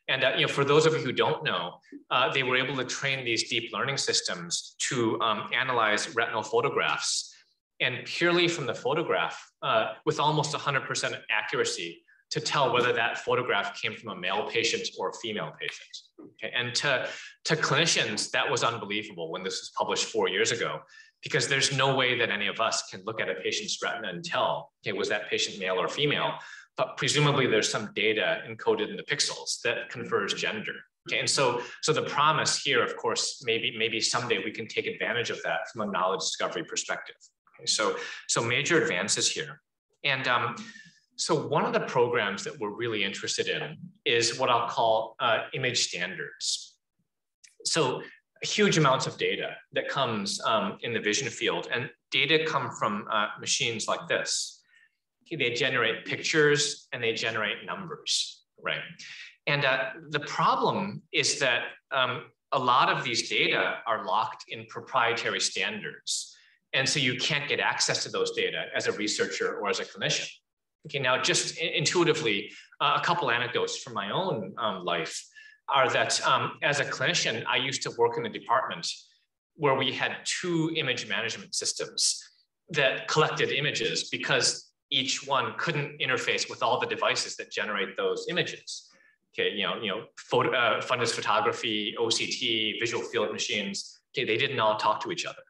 And uh, you know, for those of you who don't know, uh, they were able to train these deep learning systems to um, analyze retinal photographs. And purely from the photograph, uh, with almost 100% accuracy, to tell whether that photograph came from a male patient or a female patient. Okay? And to, to clinicians, that was unbelievable when this was published four years ago, because there's no way that any of us can look at a patient's retina and tell, okay, was that patient male or female? But presumably there's some data encoded in the pixels that confers gender. Okay, and so, so the promise here, of course, maybe, maybe someday we can take advantage of that from a knowledge discovery perspective. Okay, so, so major advances here. And um, so one of the programs that we're really interested in is what I'll call uh, image standards. So huge amounts of data that comes um, in the vision field and data come from uh, machines like this. They generate pictures and they generate numbers, right? And uh, the problem is that um, a lot of these data are locked in proprietary standards. And so you can't get access to those data as a researcher or as a clinician. Okay, now just intuitively, uh, a couple anecdotes from my own um, life are that um, as a clinician, I used to work in a department where we had two image management systems that collected images because each one couldn't interface with all the devices that generate those images. Okay, you know, you know, photo, uh, fundus photography, OCT, visual field machines. Okay, they didn't all talk to each other.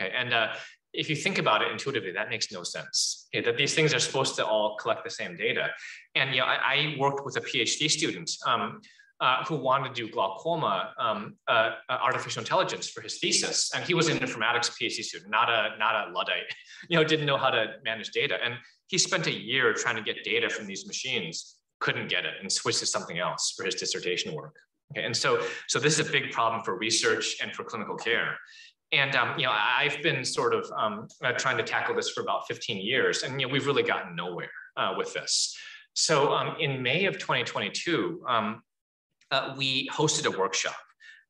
Okay, and uh, if you think about it intuitively, that makes no sense. Okay, that these things are supposed to all collect the same data. And you know, I, I worked with a PhD student um, uh, who wanted to do glaucoma um, uh, uh, artificial intelligence for his thesis, and he was an informatics PhD student, not a not a luddite. You know, didn't know how to manage data, and he spent a year trying to get data from these machines, couldn't get it, and switched to something else for his dissertation work. Okay, and so so this is a big problem for research and for clinical care. And um, you know, I've been sort of um, uh, trying to tackle this for about 15 years, and you know, we've really gotten nowhere uh, with this. So um, in May of 2022, um, uh, we hosted a workshop.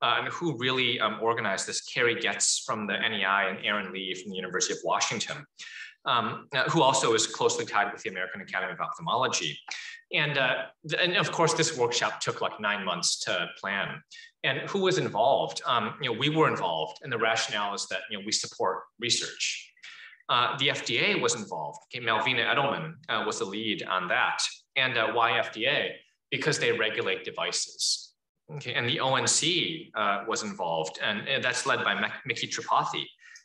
Uh, and who really um, organized this? Kerry Goetz from the NEI and Aaron Lee from the University of Washington, um, uh, who also is closely tied with the American Academy of Ophthalmology. And, uh, and of course, this workshop took like nine months to plan. And who was involved? Um, you know, we were involved, and the rationale is that you know we support research. Uh, the FDA was involved. Okay, Malvina Eydelman uh, was the lead on that. And uh, why FDA? Because they regulate devices. Okay, and the ONC uh, was involved, and, and, that's led by Micky Tripathi.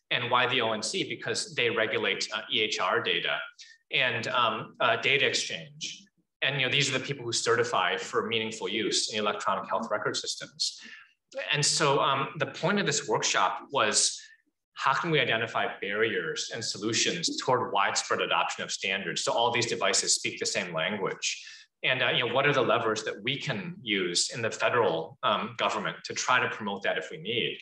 And why the ONC? Because they regulate uh, EHR data and um, uh, data exchange and you know, these are the people who certify for meaningful use in electronic health record systems. And so um, the point of this workshop was how can we identify barriers and solutions toward widespread adoption of standards so all these devices speak the same language? And uh, you know, what are the levers that we can use in the federal um, government to try to promote that if we need?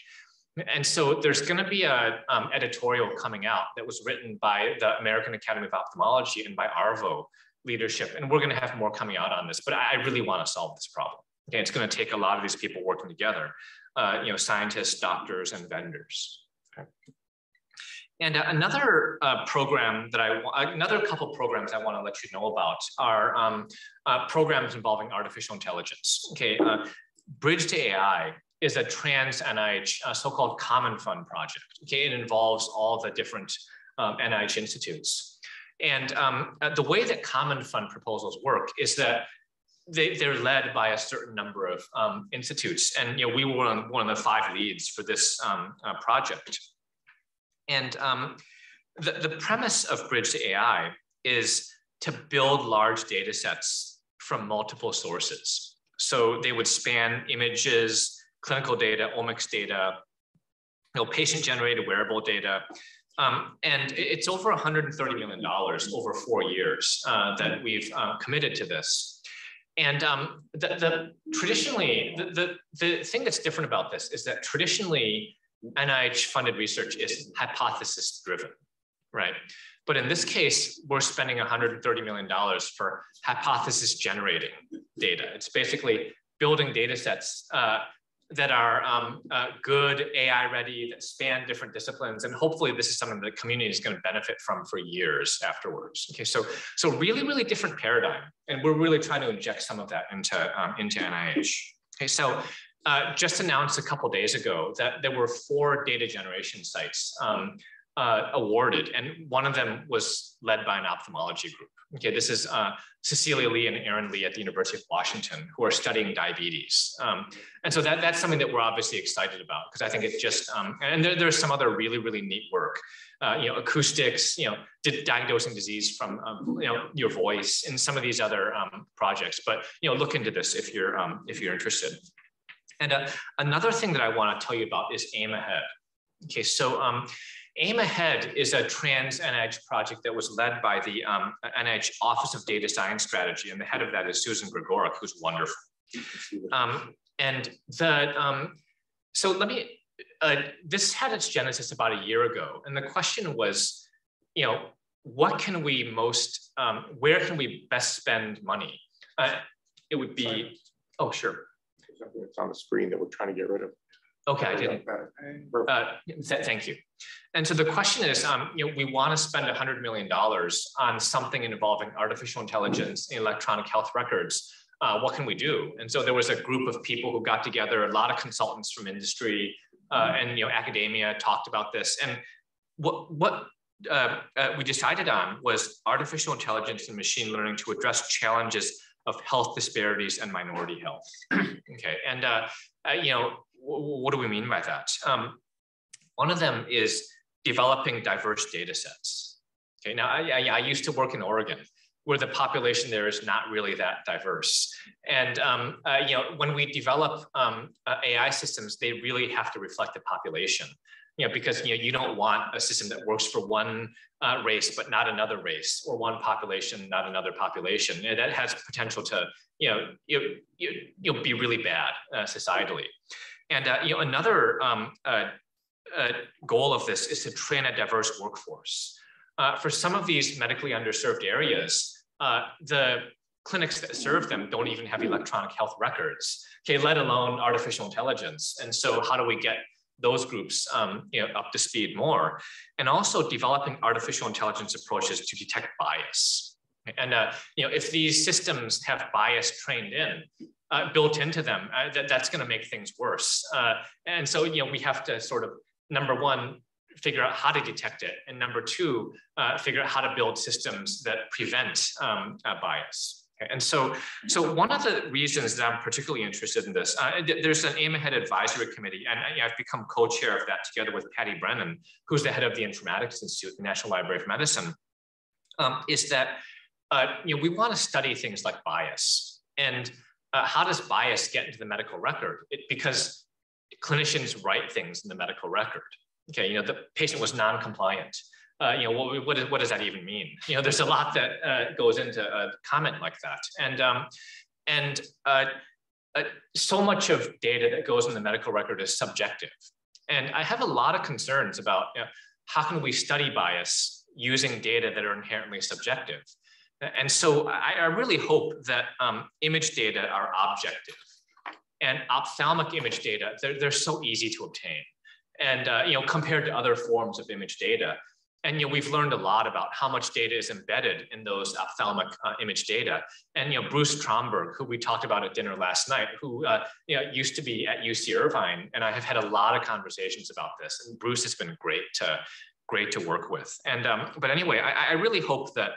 And so there's going to be a um, editorial coming out that was written by the American Academy of Ophthalmology and by ARVO leadership. And we're going to have more coming out on this, but I really want to solve this problem. Okay, it's going to take a lot of these people working together, uh, you know, scientists, doctors, and vendors. Okay. And uh, another uh, program that I, another couple programs I want to let you know about are um, uh, programs involving artificial intelligence. Okay, uh, Bridge to AI is a trans NIH uh, so-called Common Fund project. Okay, it involves all the different um, NIH institutes. And um, uh, the way that common fund proposals work is that they, they're led by a certain number of um, institutes. And you know, we were one, one of the five leads for this um, uh, project. And um, the, the premise of Bridge to AI is to build large data sets from multiple sources. So they would span images, clinical data, omics data, you know, patient generated wearable data, um, and it's over $130 million over four years uh, that we've uh, committed to this. And um, the, the, traditionally, the, the, the thing that's different about this is that traditionally NIH funded research is hypothesis driven, right? But in this case, we're spending $130 million for hypothesis generating data. It's basically building data sets uh, that are um, uh, good AI ready that span different disciplines. And hopefully this is something that the community is going to benefit from for years afterwards. Okay, so, so really, really different paradigm. And we're really trying to inject some of that into, um, into NIH. Okay, so uh, just announced a couple days ago that there were four data generation sites um, uh, awarded, and one of them was led by an ophthalmology group. Okay, this is uh, Cecilia Lee and Aaron Lee at the University of Washington who are studying diabetes. Um, and so that, that's something that we're obviously excited about because I think it just, um, and there, there's some other really, really neat work, uh, you know, acoustics, you know, diagnosing disease from, um, you know, your voice and some of these other um, projects. But, you know, look into this if you're, um, if you're interested. And uh, another thing that I want to tell you about is AIM Ahead. Okay, so um, AIM Ahead is a trans NIH project that was led by the um, NIH Office of Data Science Strategy, and the head of that is Susan Gregurick, who's wonderful. Um, and the um, so let me. Uh, this had its genesis about a year ago, and the question was, you know, what can we most, um, where can we best spend money? Uh, it would be, oh sure. It's on the screen that we're trying to get rid of. Okay, I didn't. Uh, th thank you. And so the question is, um, you know, we want to spend $100 million on something involving artificial intelligence in electronic health records. Uh, what can we do? And so there was a group of people who got together, a lot of consultants from industry uh, and you know academia talked about this. And what what uh, uh we decided on was artificial intelligence and machine learning to address challenges of health disparities and minority health. okay, and uh, uh, you know what do we mean by that? Um, one of them is developing diverse data sets. Okay, now I, I, I, used to work in Oregon where the population there is not really that diverse. And um, uh, you know, when we develop um, uh, AI systems, they really have to reflect the population. You know, because you know you don't want a system that works for one uh, race but not another race, or one population not another population. That has potential to you know you, you, you'll be really bad uh, societally. And uh, you know another um, uh, uh, goal of this is to train a diverse workforce. Uh, for some of these medically underserved areas, the clinics that serve them don't even have electronic health records, okay, let alone artificial intelligence. And so how do we get those groups um, you know, up to speed more? And also developing artificial intelligence approaches to detect bias. And uh, you know, if these systems have bias trained in, uh, built into them, uh, that, that's going to make things worse. Uh, and so, you know, we have to sort of number one, figure out how to detect it, and number two, uh, figure out how to build systems that prevent um, uh, bias. And so, so one of the reasons that I'm particularly interested in this, uh, there's an AIM Ahead advisory committee, and I've become co-chair of that together with Patty Brennan, who's the head of the Informatics Institute the National Library of Medicine, um, is that uh, you know, we want to study things like bias. And uh, how does bias get into the medical record? It, because clinicians write things in the medical record. Okay, you know, the patient was non-compliant. Uh, you know, what, what, what, does that even mean? You know, there's a lot that uh, goes into a comment like that. And, um, and uh, uh, so much of data that goes in the medical record is subjective. And I have a lot of concerns about you know, how can we study bias using data that are inherently subjective. And so I, I really hope that um, image data are objective and ophthalmic image data, they're, they're so easy to obtain. And, uh, you know, compared to other forms of image data. And, you know, we've learned a lot about how much data is embedded in those ophthalmic uh, image data. And, you know, Bruce Tromberg, who we talked about at dinner last night, who, uh, you know, used to be at UC Irvine. And I have had a lot of conversations about this. And Bruce has been great to, great to work with. And, um, but anyway, I, I really hope that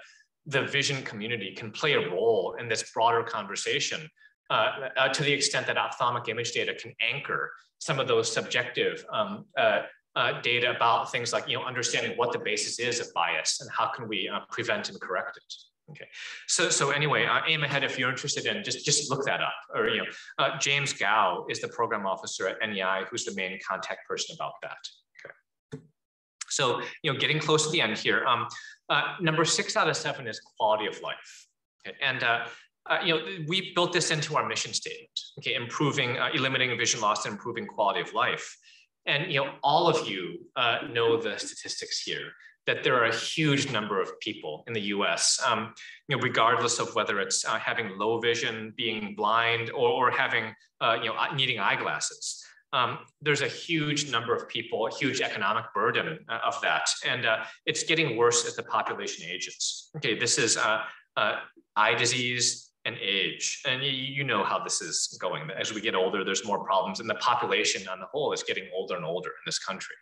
the vision community can play a role in this broader conversation uh, uh, to the extent that ophthalmic image data can anchor some of those subjective um, uh, uh, data about things like you know understanding what the basis is of bias and how can we uh, prevent and correct it. Okay, so so anyway, uh, aim ahead if you're interested in just just look that up. Or you know, James Gao is the program officer at NEI, who's the main contact person about that. Okay, so you know, getting close to the end here. Um, number six out of seven is quality of life. Okay, and uh, you know, we built this into our mission statement, okay, improving, uh, eliminating vision loss and improving quality of life. And, you know, all of you uh, know the statistics here. that there are a huge number of people in the US, um, you know, regardless of whether it's uh, having low vision, being blind, or, or having, uh, you know, needing eyeglasses. Um, there's a huge number of people, a huge economic burden uh, of that. And uh, it's getting worse as the population ages. Okay, this is uh, eye disease and age. And you, you know how this is going. As we get older, there's more problems and the population on the whole is getting older and older in this country.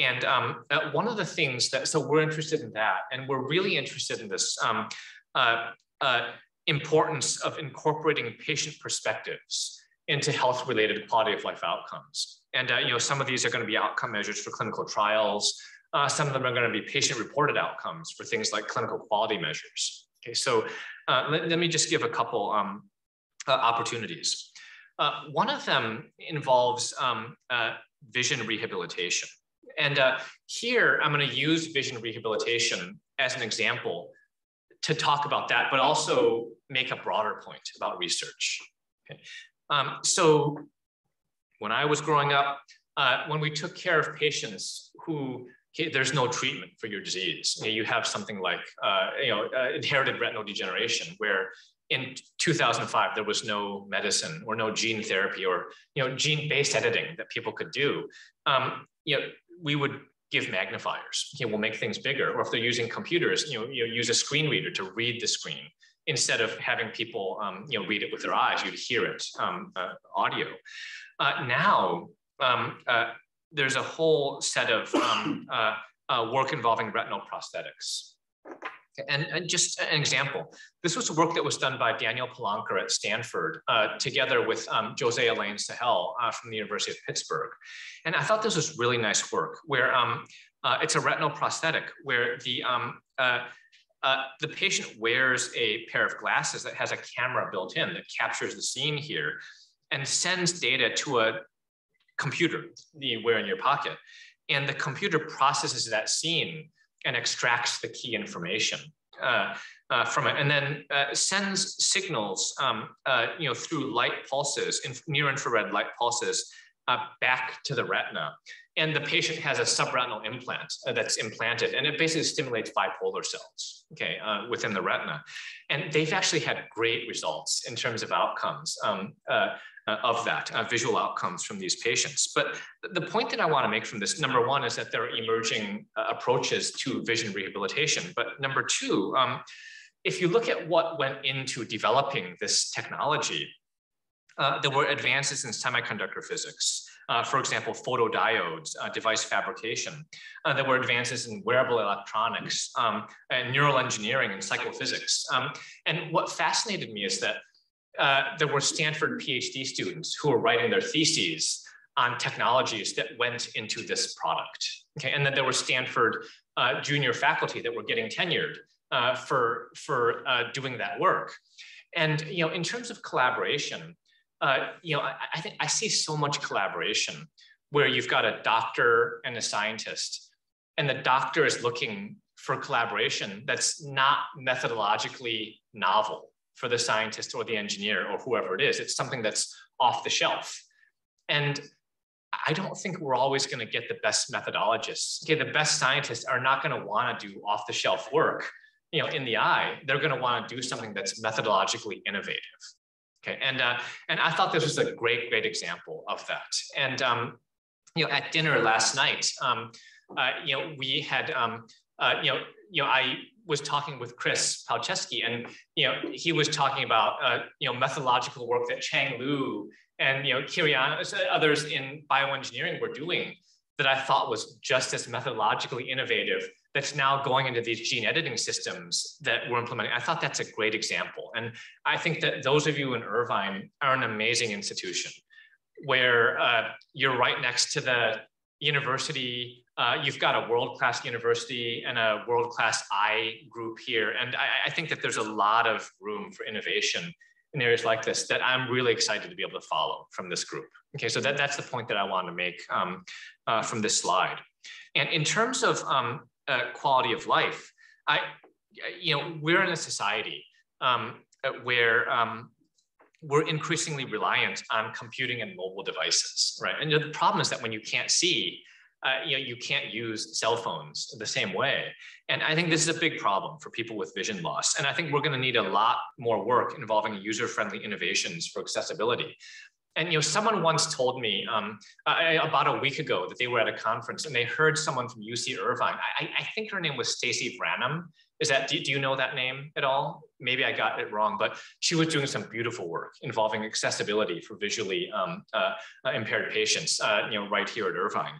And um, uh, one of the things that, so we're interested in that, and we're really interested in this um, uh, uh, importance of incorporating patient perspectives into health-related quality of life outcomes. And uh, you know, some of these are going to be outcome measures for clinical trials. Uh, some of them are going to be patient-reported outcomes for things like clinical quality measures. Okay, so uh, let, let, me just give a couple um, opportunities. one of them involves um, vision rehabilitation. And uh, here I'm going to use vision rehabilitation as an example to talk about that, but also make a broader point about research. Okay. Um, so when I was growing up, uh, when we took care of patients who okay, there's no treatment for your disease. You, know, you have something like uh, you know uh, inherited retinal degeneration, where in 2005 there was no medicine or no gene therapy or you know gene-based editing that people could do. Um, you know, we would give magnifiers. Okay, we'll make things bigger. Or if they're using computers, you know, you use a screen reader to read the screen instead of having people, um, you know, read it with their eyes. You'd hear it um, uh, audio. Uh, now um, uh, there's a whole set of um, uh, uh, work involving retinal prosthetics. And, and, just an example, this was work that was done by Daniel Palanker at Stanford, uh, together with um, Jose Alain Sahel uh, from the University of Pittsburgh. And I thought this was really nice work where um, uh, it's a retinal prosthetic where the, um, uh, uh, the patient wears a pair of glasses that has a camera built in that captures the scene here and sends data to a computer you wear in your pocket. And the computer processes that scene and extracts the key information uh, uh, from it, and then uh, sends signals, um, uh, you know, through light pulses, in near infrared light pulses, uh, back to the retina. And the patient has a subretinal implant uh, that's implanted, and it basically stimulates bipolar cells, okay, within the retina. And they've actually had great results in terms of outcomes. Um, uh, of that, uh, visual outcomes from these patients. But the point that I want to make from this, number one, is that there are emerging uh, approaches to vision rehabilitation. But number two, um, if you look at what went into developing this technology, uh, there were advances in semiconductor physics. Uh, for example, photodiodes, uh, device fabrication. Uh, there were advances in wearable electronics, um, and neural engineering and psychophysics. Um, and what fascinated me is that uh, there were Stanford PhD students who were writing their theses on technologies that went into this product. Okay, and then there were Stanford uh, junior faculty that were getting tenured uh, for for uh, doing that work. And you know, in terms of collaboration, uh, you know, I, I think I see so much collaboration where you've got a doctor and a scientist, and the doctor is looking for collaboration that's not methodologically novel for the scientist or the engineer or whoever it is. It's something that's off the shelf. And I don't think we're always going to get the best methodologists. Okay, the best scientists are not going to want to do off the shelf work, you know, in the eye. They're going to want to do something that's methodologically innovative. Okay, and uh, and I thought this was a great, great example of that. And um, you know, at dinner last night, um, uh, you know, we had um, uh, you know, you know, I was talking with Chris Palczewski, and you know, he was talking about uh, you know methodological work that Chang Lu and you know Kirian, others in bioengineering were doing that I thought was just as methodologically innovative. That's now going into these gene editing systems that we're implementing. I thought that's a great example, and I think that those of you in Irvine are an amazing institution where uh, you're right next to the university uh, you've got a world-class university and a world-class eye group here. And I, I, think that there's a lot of room for innovation in areas like this that I'm really excited to be able to follow from this group. Okay, so that, that's the point that I want to make um, uh, from this slide. And in terms of um, uh, quality of life, I, you know, we're in a society um, where um, we're increasingly reliant on computing and mobile devices, right? And the problem is that when you can't see, uh, you know, you can't use cell phones the same way. And I think this is a big problem for people with vision loss. And I think we're going to need a lot more work involving user-friendly innovations for accessibility. And you know, someone once told me um, uh, about a week ago that they were at a conference and they heard someone from UC Irvine. I, I think her name was Stacy Branham. Is that do, do, you know that name at all? Maybe I got it wrong, but she was doing some beautiful work involving accessibility for visually um, uh, impaired patients. Uh, you know, right here at Irvine.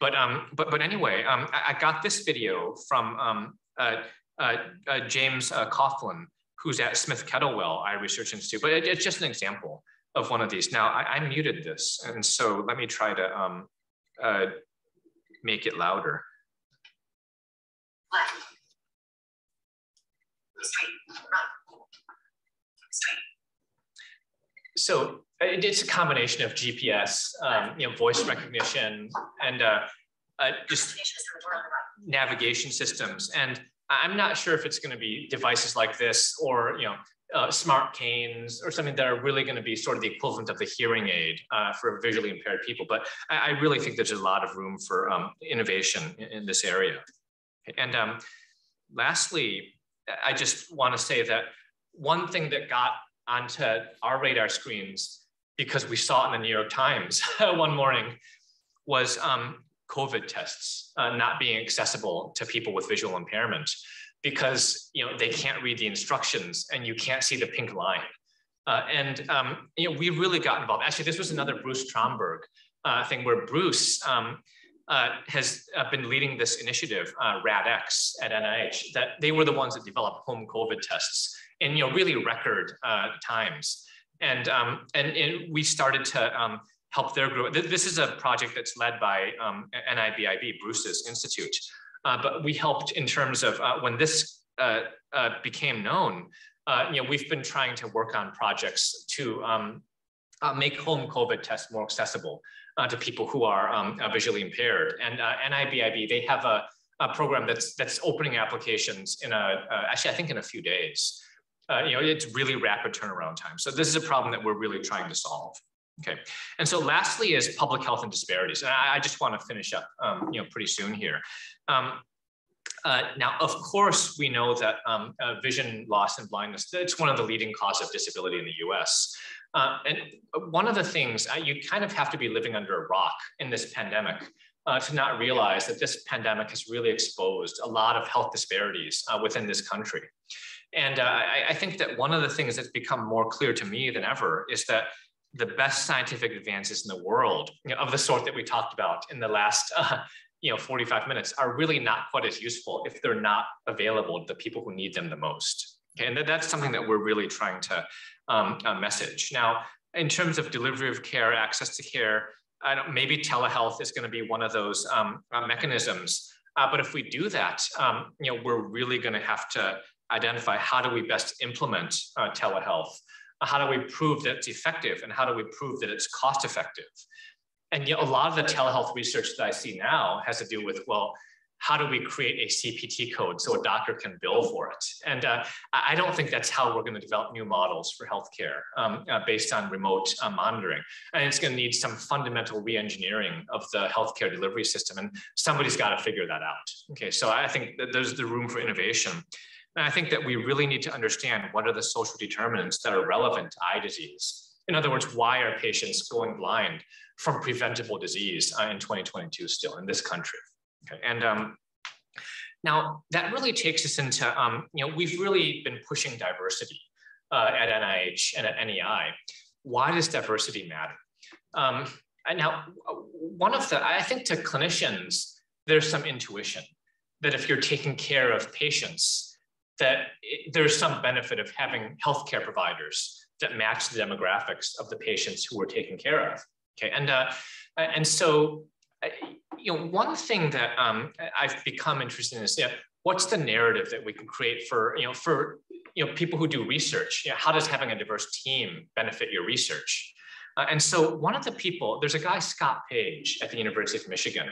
But um, but but anyway, um, I, I, got this video from um, uh, uh, uh, James uh, Coughlan, who's at Smith Kettlewell Eye Research Institute. But it, it's just an example of one of these. Now I, I muted this, and so let me try to um, uh, make it louder. Straight. Straight. So it's a combination of GPS, um, you know, voice recognition, and uh, uh, just navigation systems. And I'm not sure if it's going to be devices like this or you know uh, smart canes or something that are really going to be sort of the equivalent of the hearing aid uh, for visually impaired people. But I, I, really think there's a lot of room for um, innovation in, in, this area. And um, lastly, I just want to say that one thing that got onto our radar screens because we saw it in the New York Times one morning was um, COVID tests uh, not being accessible to people with visual impairment because you know they can't read the instructions and you can't see the pink line. Uh, and um, you know we really got involved. Actually, this was another Bruce Tromberg uh, thing where Bruce um, uh, has uh, been leading this initiative, uh, RADx at NIH. That they were the ones that developed home COVID tests in you know really record times. And, um, and, and we started to um, help their group. This is a project that's led by um, NIBIB, Bruce's Institute. Uh, but we helped in terms of uh, when this uh, uh became known, uh, you know, we've been trying to work on projects to um, uh, make home COVID tests more accessible to people who are um, visually impaired. And NIBIB, they have a, a, program that's that's opening applications in a, actually, I think in a few days uh, you know, it's really rapid turnaround time. So this is a problem that we're really trying to solve. Okay, and so lastly is public health and disparities. And I, I just want to finish up, um, you know, pretty soon here. Um, uh, now, of course, we know that um, uh, vision loss and blindness, it's one of the leading causes of disability in the US. Uh, and one of the things, uh, you kind of have to be living under a rock in this pandemic uh, to not realize that this pandemic has really exposed a lot of health disparities uh, within this country. And uh, I, I, think that one of the things that's become more clear to me than ever is that the best scientific advances in the world, you know, of the sort that we talked about in the last, uh, you know, 45 minutes, are really not quite as useful if they're not available to the people who need them the most. Okay, and that, that's something that we're really trying to um, uh, message. Now, in terms of delivery of care, access to care, maybe telehealth is going to be one of those um, uh, mechanisms. Uh, but if we do that, um, you know, we're really going to have to identify how do we best implement uh, telehealth? How do we prove that it's effective? And how do we prove that it's cost effective? And yet, a lot of the telehealth research that I see now has to do with, well, how do we create a CPT code so a doctor can bill for it? And uh, I don't think that's how we're going to develop new models for healthcare um, uh, based on remote uh, monitoring. And it's going to need some fundamental re-engineering of the healthcare delivery system, and somebody's got to figure that out. Okay, so I think that there's the room for innovation. And I think that we really need to understand what are the social determinants that are relevant to eye disease. In other words, why are patients going blind from preventable disease uh, in 2022 still in this country? Okay. And um, now that really takes us into, um, you know, we've really been pushing diversity uh, at NIH and at NEI. Why does diversity matter? Um, and now, one of the, I think to clinicians, there's some intuition that if you're taking care of patients, that it, there's some benefit of having healthcare providers that match the demographics of the patients who we're taking care of. Okay, and uh, and so you know one thing that um, I've become interested in is yeah, what's the narrative that we can create for you know for you know people who do research? You know, how does having a diverse team benefit your research? Uh, and so one of the people, there's a guy, Scott Page at the University of Michigan.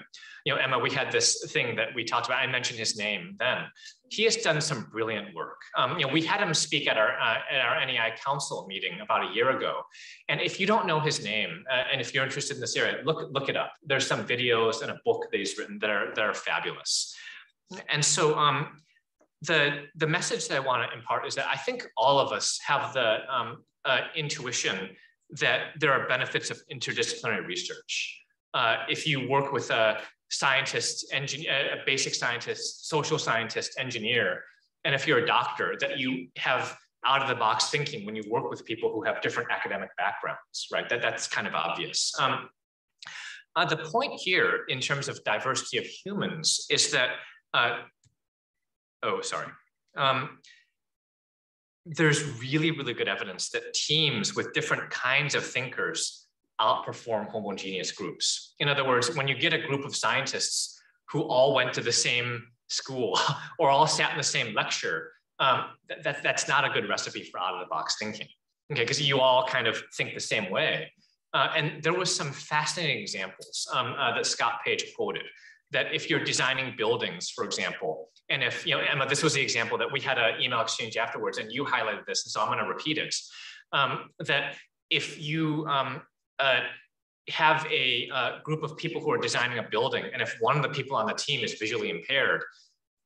You know, Emma, we had this thing that we talked about. I mentioned his name then. He has done some brilliant work. Um, you know, we had him speak at our, uh, at our NEI council meeting about a year ago. And if you don't know his name, uh, and if you're interested in this area, look, look it up. There's some videos and a book that he's written that are, that are fabulous. And so um, the, the message that I want to impart is that I think all of us have the um, uh, intuition that there are benefits of interdisciplinary research. Uh, if you work with a scientist, engineer, a basic scientist, social scientist, engineer, and if you're a doctor, that you have out of the box thinking when you work with people who have different academic backgrounds, right? That, that's kind of obvious. Um, uh, the point here in terms of diversity of humans is that uh, oh, sorry. Um, there's really, really good evidence that teams with different kinds of thinkers outperform homogeneous groups. In other words, when you get a group of scientists who all went to the same school or all sat in the same lecture, um, that, that, that's not a good recipe for out of the box thinking. Okay, because you all kind of think the same way. Uh, and there was some fascinating examples um, uh, that Scott Page quoted that if you're designing buildings, for example, and if, you know, Emma, this was the example that we had an email exchange afterwards and you highlighted this, and so I'm gonna repeat it, um, that if you um, uh, have a uh, group of people who are designing a building, and if one of the people on the team is visually impaired,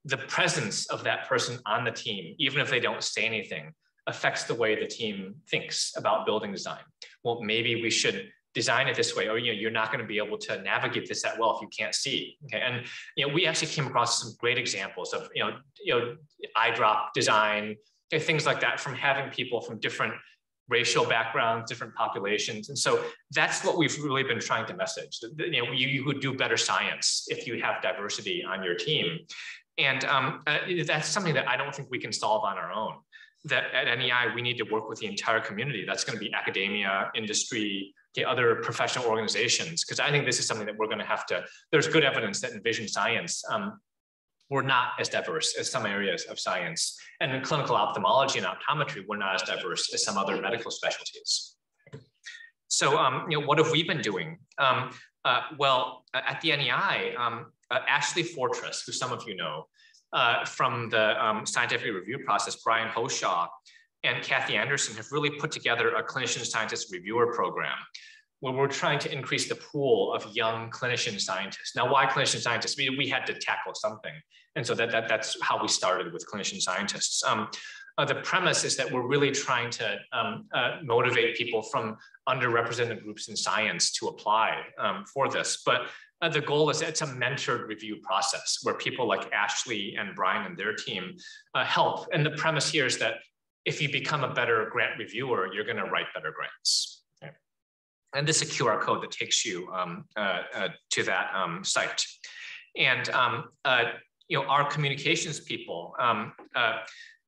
the presence of that person on the team, even if they don't say anything, affects the way the team thinks about building design. Well, maybe we should design it this way, or you know, you're not going to be able to navigate this that well if you can't see. Okay, and you know, we actually came across some great examples of you know, you know, eye drop design, things like that, from having people from different racial backgrounds, different populations, and so that's what we've really been trying to message. You know, you, you would do better science if you have diversity on your team, and um, uh, that's something that I don't think we can solve on our own. That at NEI we need to work with the entire community. That's going to be academia, industry, the other professional organizations, because I think this is something that we're going to have to, there's good evidence that in vision science, um, we're not as diverse as some areas of science. And in clinical ophthalmology and optometry, we're not as diverse as some other medical specialties. So, um, you know, what have we been doing? Um, uh, well, at the NEI, um, uh, Ashley Fortress, who some of you know, uh, from the um, scientific review process, Brian Hoshaw, and Kathy Anderson have really put together a clinician scientist reviewer program where we're trying to increase the pool of young clinician scientists. Now, why clinician scientists? We, we had to tackle something. And so that, that, that's how we started with clinician scientists. Um, uh, the premise is that we're really trying to um, uh, motivate people from underrepresented groups in science to apply um, for this. But uh, the goal is it's a mentored review process where people like Ashley and Brian and their team uh, help. And the premise here is that if you become a better grant reviewer, you're going to write better grants. Okay. And this is a QR code that takes you um, uh, uh, to that um, site. And um, uh, you know, our communications people, um, uh,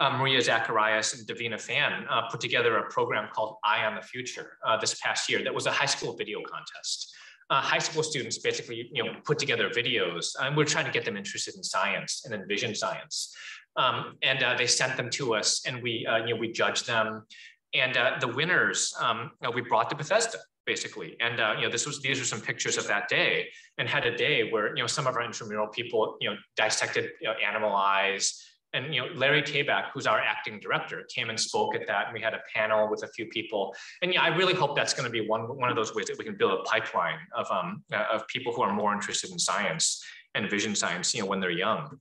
uh, Maria Zacharias and Davina Fan uh, put together a program called Eye on the Future this past year that was a high school video contest. High school students basically you know put together videos and we're trying to get them interested in science and in vision science um, and uh, they sent them to us, and we uh, you know we judged them, and uh, the winners um, we brought to Bethesda basically. And uh, you know, this was these are some pictures of that day, and had a day where you know some of our intramural people you know dissected you know, animal eyes. And you know, Larry Tabak, who's our acting director, came and spoke at that, and we had a panel with a few people. And yeah, I really hope that's going to be one one of those ways that we can build a pipeline of um, uh, of people who are more interested in science and vision science, you know, when they're young.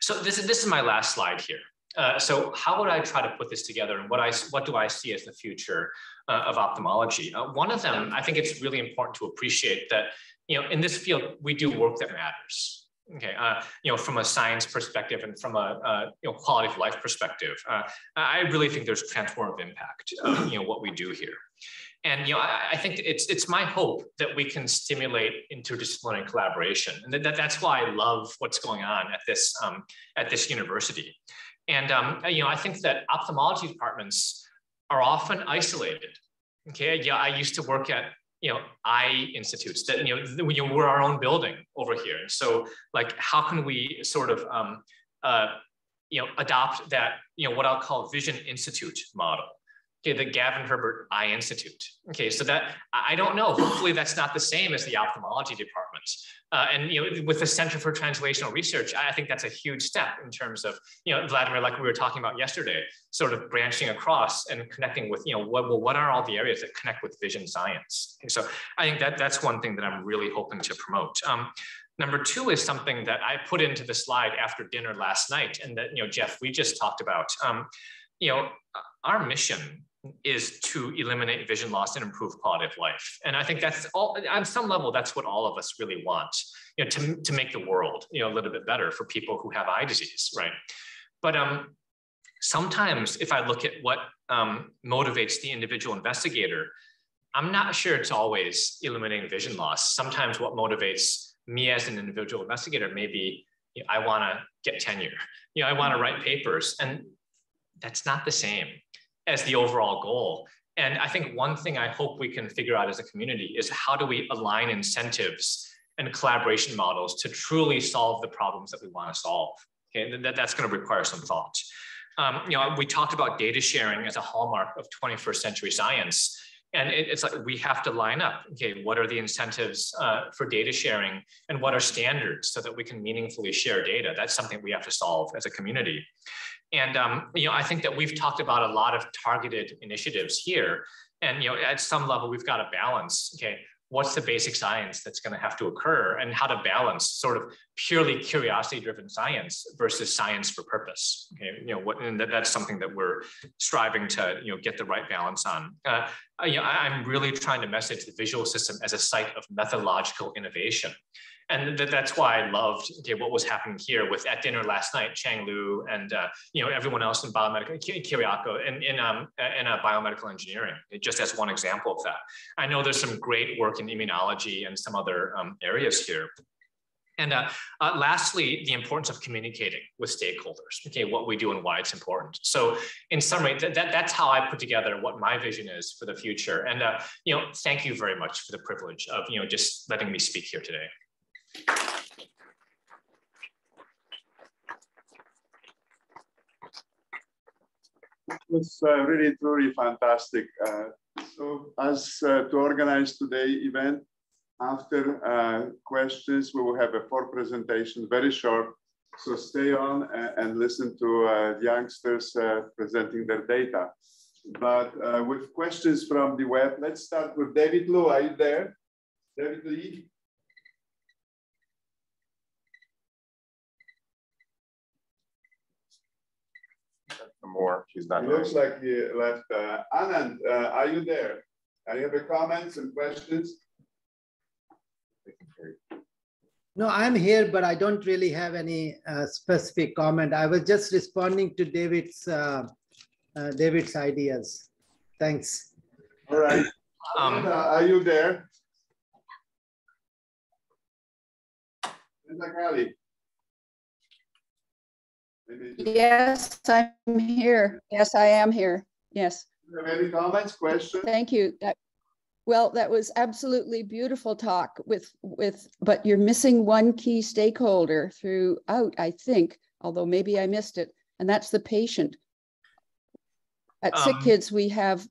So this is, this is my last slide here. Uh, so how would I try to put this together and what, I, what do I see as the future uh, of ophthalmology? Uh, one of them, I think it's really important to appreciate that, you know, in this field, we do work that matters. Okay, uh, you know, from a science perspective and from a, uh, you know quality of life perspective, uh, I really think there's transformative impact. you know what we do here. And you know, I, I, think it's it's my hope that we can stimulate interdisciplinary collaboration, and that, that's why I love what's going on at this um, at this university. And um, you know, I think that ophthalmology departments are often isolated. Okay, yeah, I used to work at you know I institutes that you know we, we're our own building over here. So like, how can we sort of um, uh, you know adopt that you know what I'll call vision institute model? Okay, the Gavin Herbert Eye Institute. Okay, so that I don't know. Hopefully, that's not the same as the ophthalmology department. Uh, and you know, with the Center for Translational Research, I think that's a huge step in terms of you know, Vladimir, like we were talking about yesterday, sort of branching across and connecting with you know, what well, what are all the areas that connect with vision science? Okay, so I think that that's one thing that I'm really hoping to promote. Um, Number two is something that I put into the slide after dinner last night, and that you know, Jeff, we just talked about. Um, you know, our mission is to eliminate vision loss and improve quality of life. And I think that's all, on some level, that's what all of us really want, you know, to, to make the world, you know, a little bit better for people who have eye disease, right? But um, sometimes if I look at what um, motivates the individual investigator, I'm not sure it's always eliminating vision loss. Sometimes what motivates me as an individual investigator may be, you know, I wanna get tenure, you know, I wanna write papers and that's not the same as the overall goal. And I think one thing I hope we can figure out as a community is how do we align incentives and collaboration models to truly solve the problems that we want to solve. Okay, that, that's going to require some thought. Um, you know, we talked about data sharing as a hallmark of 21st century science. And it, it's like we have to line up. Okay, what are the incentives uh, for data sharing, and what are standards so that we can meaningfully share data? That's something we have to solve as a community. And um, you know, I think that we've talked about a lot of targeted initiatives here. And you know, at some level, we've got to balance. Okay, what's the basic science that's going to have to occur, and how to balance sort of purely curiosity-driven science versus science for purpose. Okay, you know, what, and that, that's something that we're striving to you know get the right balance on. Uh, you know, I'm really trying to message the visual system as a site of methodological innovation and th- that's why I loved okay, what was happening here with at dinner last night, Chang Lu and uh, you know everyone else in biomedical Kiriako in in um in uh, biomedical engineering, just as one example of that. I know there's some great work in immunology and some other um, areas here. And uh, uh, lastly, the importance of communicating with stakeholders, okay, what we do and why it's important. So in summary, that, that, that's how I put together what my vision is for the future. And, uh, you know, thank you very much for the privilege of, you know, just letting me speak here today. It was uh, really truly fantastic. Uh, so as uh, to organize today event, after uh, questions, we will have a four presentation, very short. So stay on and, and listen to uh, youngsters uh, presenting their data. But with questions from the web, let's start with David Liu. Are you there? David Lee? More. She's not. It looks like he left. Uh, Anand, uh, are you there? Any other comments and questions? No, I'm here, but I don't really have any uh, specific comment. I was just responding to David's uh, uh, David's ideas. Thanks. All right. Um, uh, are you there? Yes, I'm here. Yes, I am here. Yes. Any comments, questions? Thank you. That, well, that was absolutely beautiful talk with with, but you're missing one key stakeholder throughout, I think, although maybe I missed it, and that's the patient. At um, Sick Kids, we have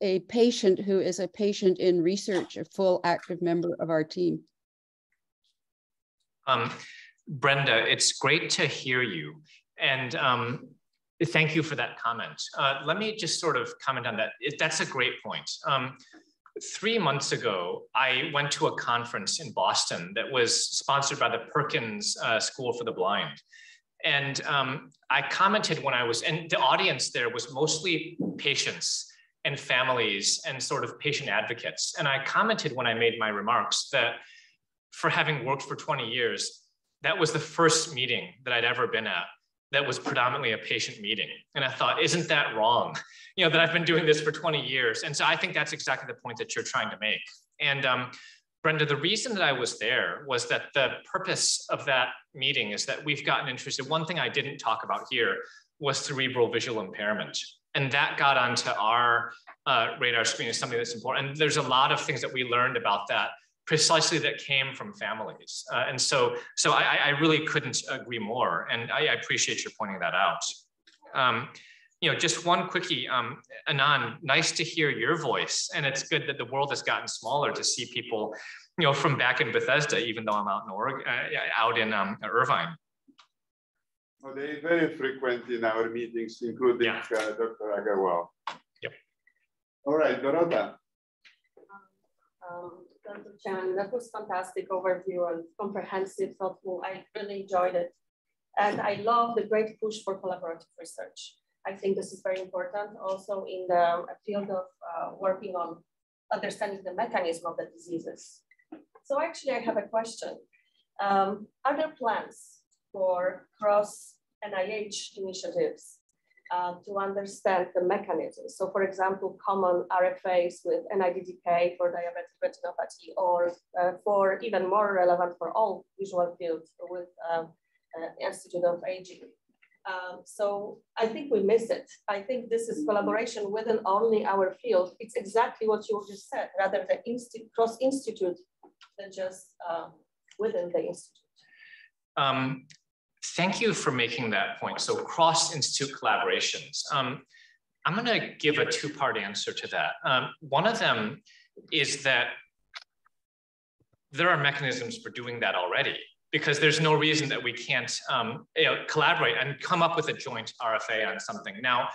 a patient who is a patient in research, a full active member of our team. Um, Brenda, it's great to hear you. And um, thank you for that comment. Uh, let me just sort of comment on that. It, that's a great point. Um, three months ago, I went to a conference in Boston that was sponsored by the Perkins uh, School for the Blind. And um, I commented when I was, and the audience there was mostly patients and families and sort of patient advocates. And I commented when I made my remarks that for having worked for 20 years, that was the first meeting that I'd ever been at that was predominantly a patient meeting. And I thought, isn't that wrong? You know, that I've been doing this for 20 years. And so I think that's exactly the point that you're trying to make. And um, Brenda, the reason that I was there was that the purpose of that meeting is that we've gotten interested. One thing I didn't talk about here was cerebral visual impairment. And that got onto our uh, radar screen as something that's important. And there's a lot of things that we learned about that precisely that came from families. Uh, and so, so I, I, really couldn't agree more. And I, I, appreciate your pointing that out. Um, you know, just one quickie, um, Anand, nice to hear your voice. And it's good that the world has gotten smaller to see people, you know, from back in Bethesda, even though I'm out in Oregon, uh, out in um, Irvine. Well, they very frequent in our meetings, including yeah. uh, Dr. Agarwal. Yep. All right, Dorota. Um, Chan, that was fantastic overview and comprehensive, thoughtful. I really enjoyed it. And I love the great push for collaborative research. I think this is very important also in the field of uh, working on understanding the mechanism of the diseases. So actually I have a question. Um, are there plans for cross NIH initiatives uh, to understand the mechanism? So for example, common RFAs with NIDDK for diabetic retinopathy or uh, for even more relevant for all visual fields with um, uh, Institute of Aging. Um, so I think we miss it. I think this is collaboration within only our field. It's exactly what you just said, rather than insti cross institute than just uh, within the institute. Um, thank you for making that point. So cross institute collaborations. Um, I'm going to give a two part answer to that. Um, one of them is that there are mechanisms for doing that already because there's no reason that we can't um, you know, collaborate and come up with a joint RFA on something. Now,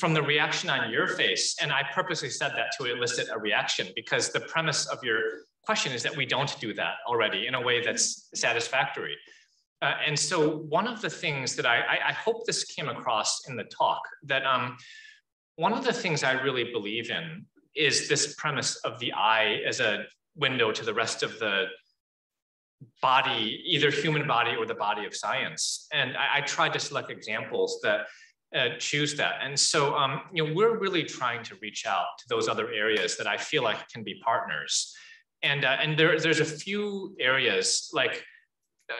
from the reaction on your face, and I purposely said that to elicit a reaction because the premise of your question is that we don't do that already in a way that's satisfactory. Uh, and so one of the things that I, I, I, hope this came across in the talk, that um, one of the things I really believe in is this premise of the eye as a window to the rest of the body, either human body or the body of science. And I, I tried to select examples that uh, choose that. And so, um, you know, we're really trying to reach out to those other areas that I feel like can be partners. And, uh, and there, there's a few areas, like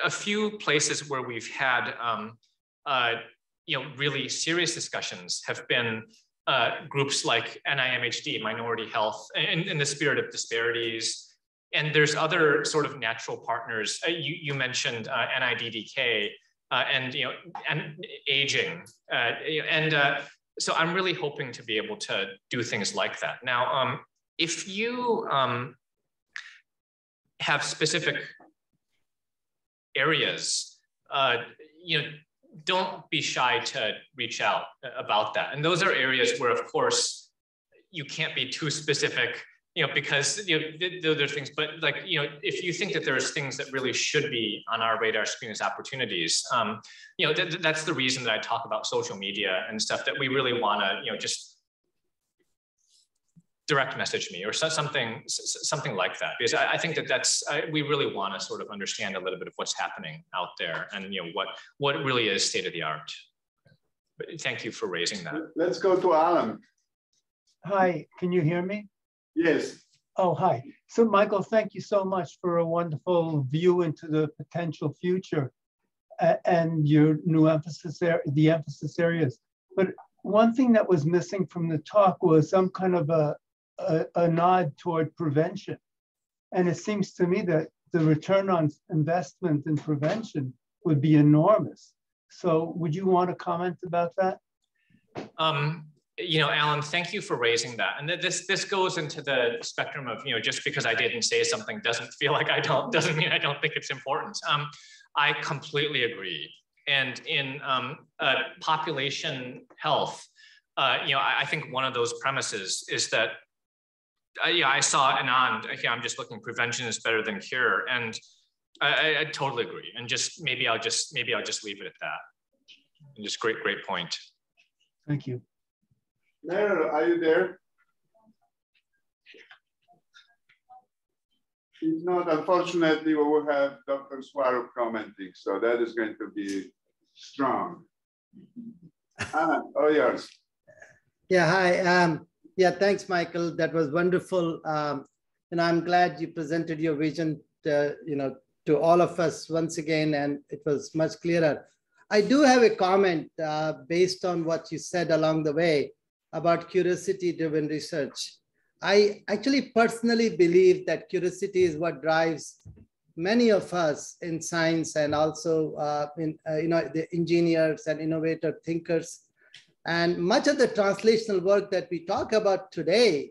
a few places where we've had, um, uh, you know, really serious discussions have been uh, groups like NIMHD, Minority Health, in, in the spirit of disparities, and there's other sort of natural partners. Uh, you, you mentioned uh, NIDDK uh, and you know and aging, uh, and so I'm really hoping to be able to do things like that. Now, um, if you um, have specific areas, uh, you know, don't be shy to reach out about that. And those are areas where, of course, you can't be too specific you know, because you know, there are things, but like, you know, if you think that there's things that really should be on our radar screen as opportunities, um, you know, th that's the reason that I talk about social media and stuff that we really want to, you know, just direct message me or something, something like that. Because I, I think that that's, I, we really want to sort of understand a little bit of what's happening out there and, you know, what, what really is state of the art. But thank you for raising that. Let's go to Alan. Hi, can you hear me? Yes. Oh, hi. So Michael, thank you so much for a wonderful view into the potential future uh, and your new emphasis, there, the emphasis areas. But one thing that was missing from the talk was some kind of a, a, a nod toward prevention. And it seems to me that the return on investment in prevention would be enormous. So would you want to comment about that? Um, you know, Alan, thank you for raising that. And this this goes into the spectrum of, you know, just because I didn't say something doesn't feel like I don't, doesn't mean I don't think it's important. Um, I completely agree. And in um, uh, population health, uh, you know, I, I, think one of those premises is that, uh, yeah, I saw Anand, yeah, I'm just looking, prevention is better than cure. And I, I, I totally agree. And just maybe I'll just, maybe I'll just leave it at that. And just great, great point. Thank you. Meryl, are you there? If not, unfortunately, we will have Dr. Swaroop commenting, so that is going to be strong. Anna, all yours. Yeah, hi. Um, yeah, thanks, Michael. That was wonderful. Um, and I'm glad you presented your vision, to, you know, to all of us once again, and it was much clearer. I do have a comment uh, based on what you said along the way about curiosity driven research. I actually personally believe that curiosity is what drives many of us in science and also uh, in, uh, you know, the engineers and innovator thinkers. And much of the translational work that we talk about today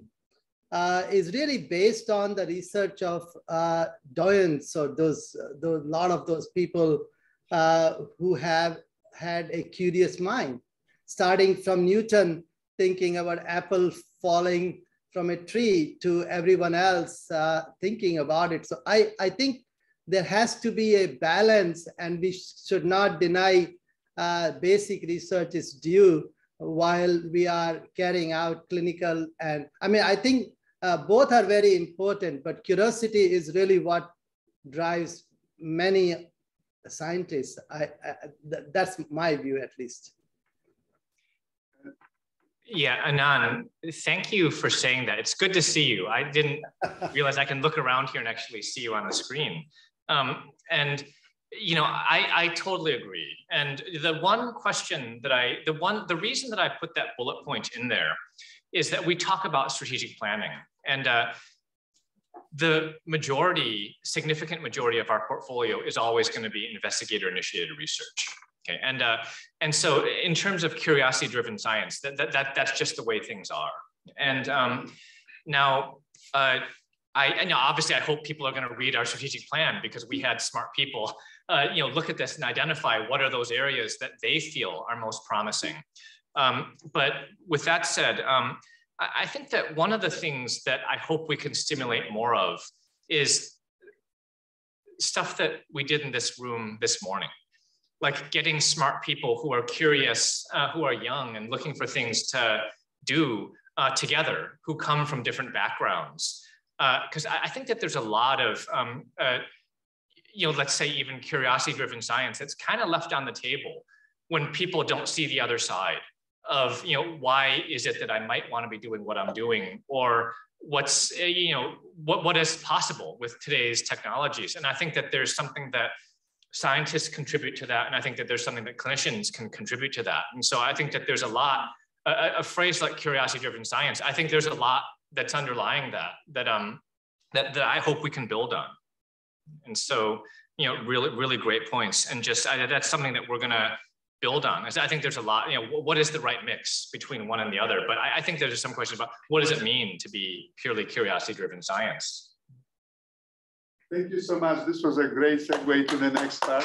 uh, is really based on the research of uh, Doyens or those, those lot of those people uh, who have had a curious mind, starting from Newton thinking about apple falling from a tree to everyone else uh, thinking about it. So I, I think there has to be a balance and we should not deny uh, basic research is due while we are carrying out clinical and I mean, I think uh, both are very important, but curiosity is really what drives many scientists. I, I th that's my view at least. Yeah, Anand, thank you for saying that. It's good to see you. I didn't realize I can look around here and actually see you on the screen. Um, and you know, I, I totally agree. And the one question that I, the one, the reason that I put that bullet point in there is that we talk about strategic planning. And uh, the majority, significant majority of our portfolio is always going to be investigator initiated research. Okay, and uh, and so in terms of curiosity driven science, that, that, that that's just the way things are. And um, now uh, I, you know, obviously I hope people are going to read our strategic plan because we had smart people, uh, you know, look at this and identify what are those areas that they feel are most promising. Um, but with that said, um, I, think that one of the things that I hope we can stimulate more of is stuff that we did in this room this morning, like getting smart people who are curious, uh, who are young and looking for things to do uh, together, who come from different backgrounds because uh, I, I, think that there's a lot of, um, uh, you know, let's say even curiosity-driven science that's kind of left on the table when people don't see the other side of, you know, why is it that I might want to be doing what I'm doing, or what's, uh, you know, what what is possible with today's technologies. And I think that there's something that scientists contribute to that, and I think that there's something that clinicians can contribute to that. And so I think that there's a lot. A, a phrase like curiosity-driven science, I think there's a lot that's underlying that that um that, that I hope we can build on. And so, you know, really, really great points. And just I, that's something that we're gonna build on. I think there's a lot, you know, what is the right mix between one and the other? But I, I think there's some questions about what does it mean to be purely curiosity-driven science? Thank you so much. This was a great segue to the next part.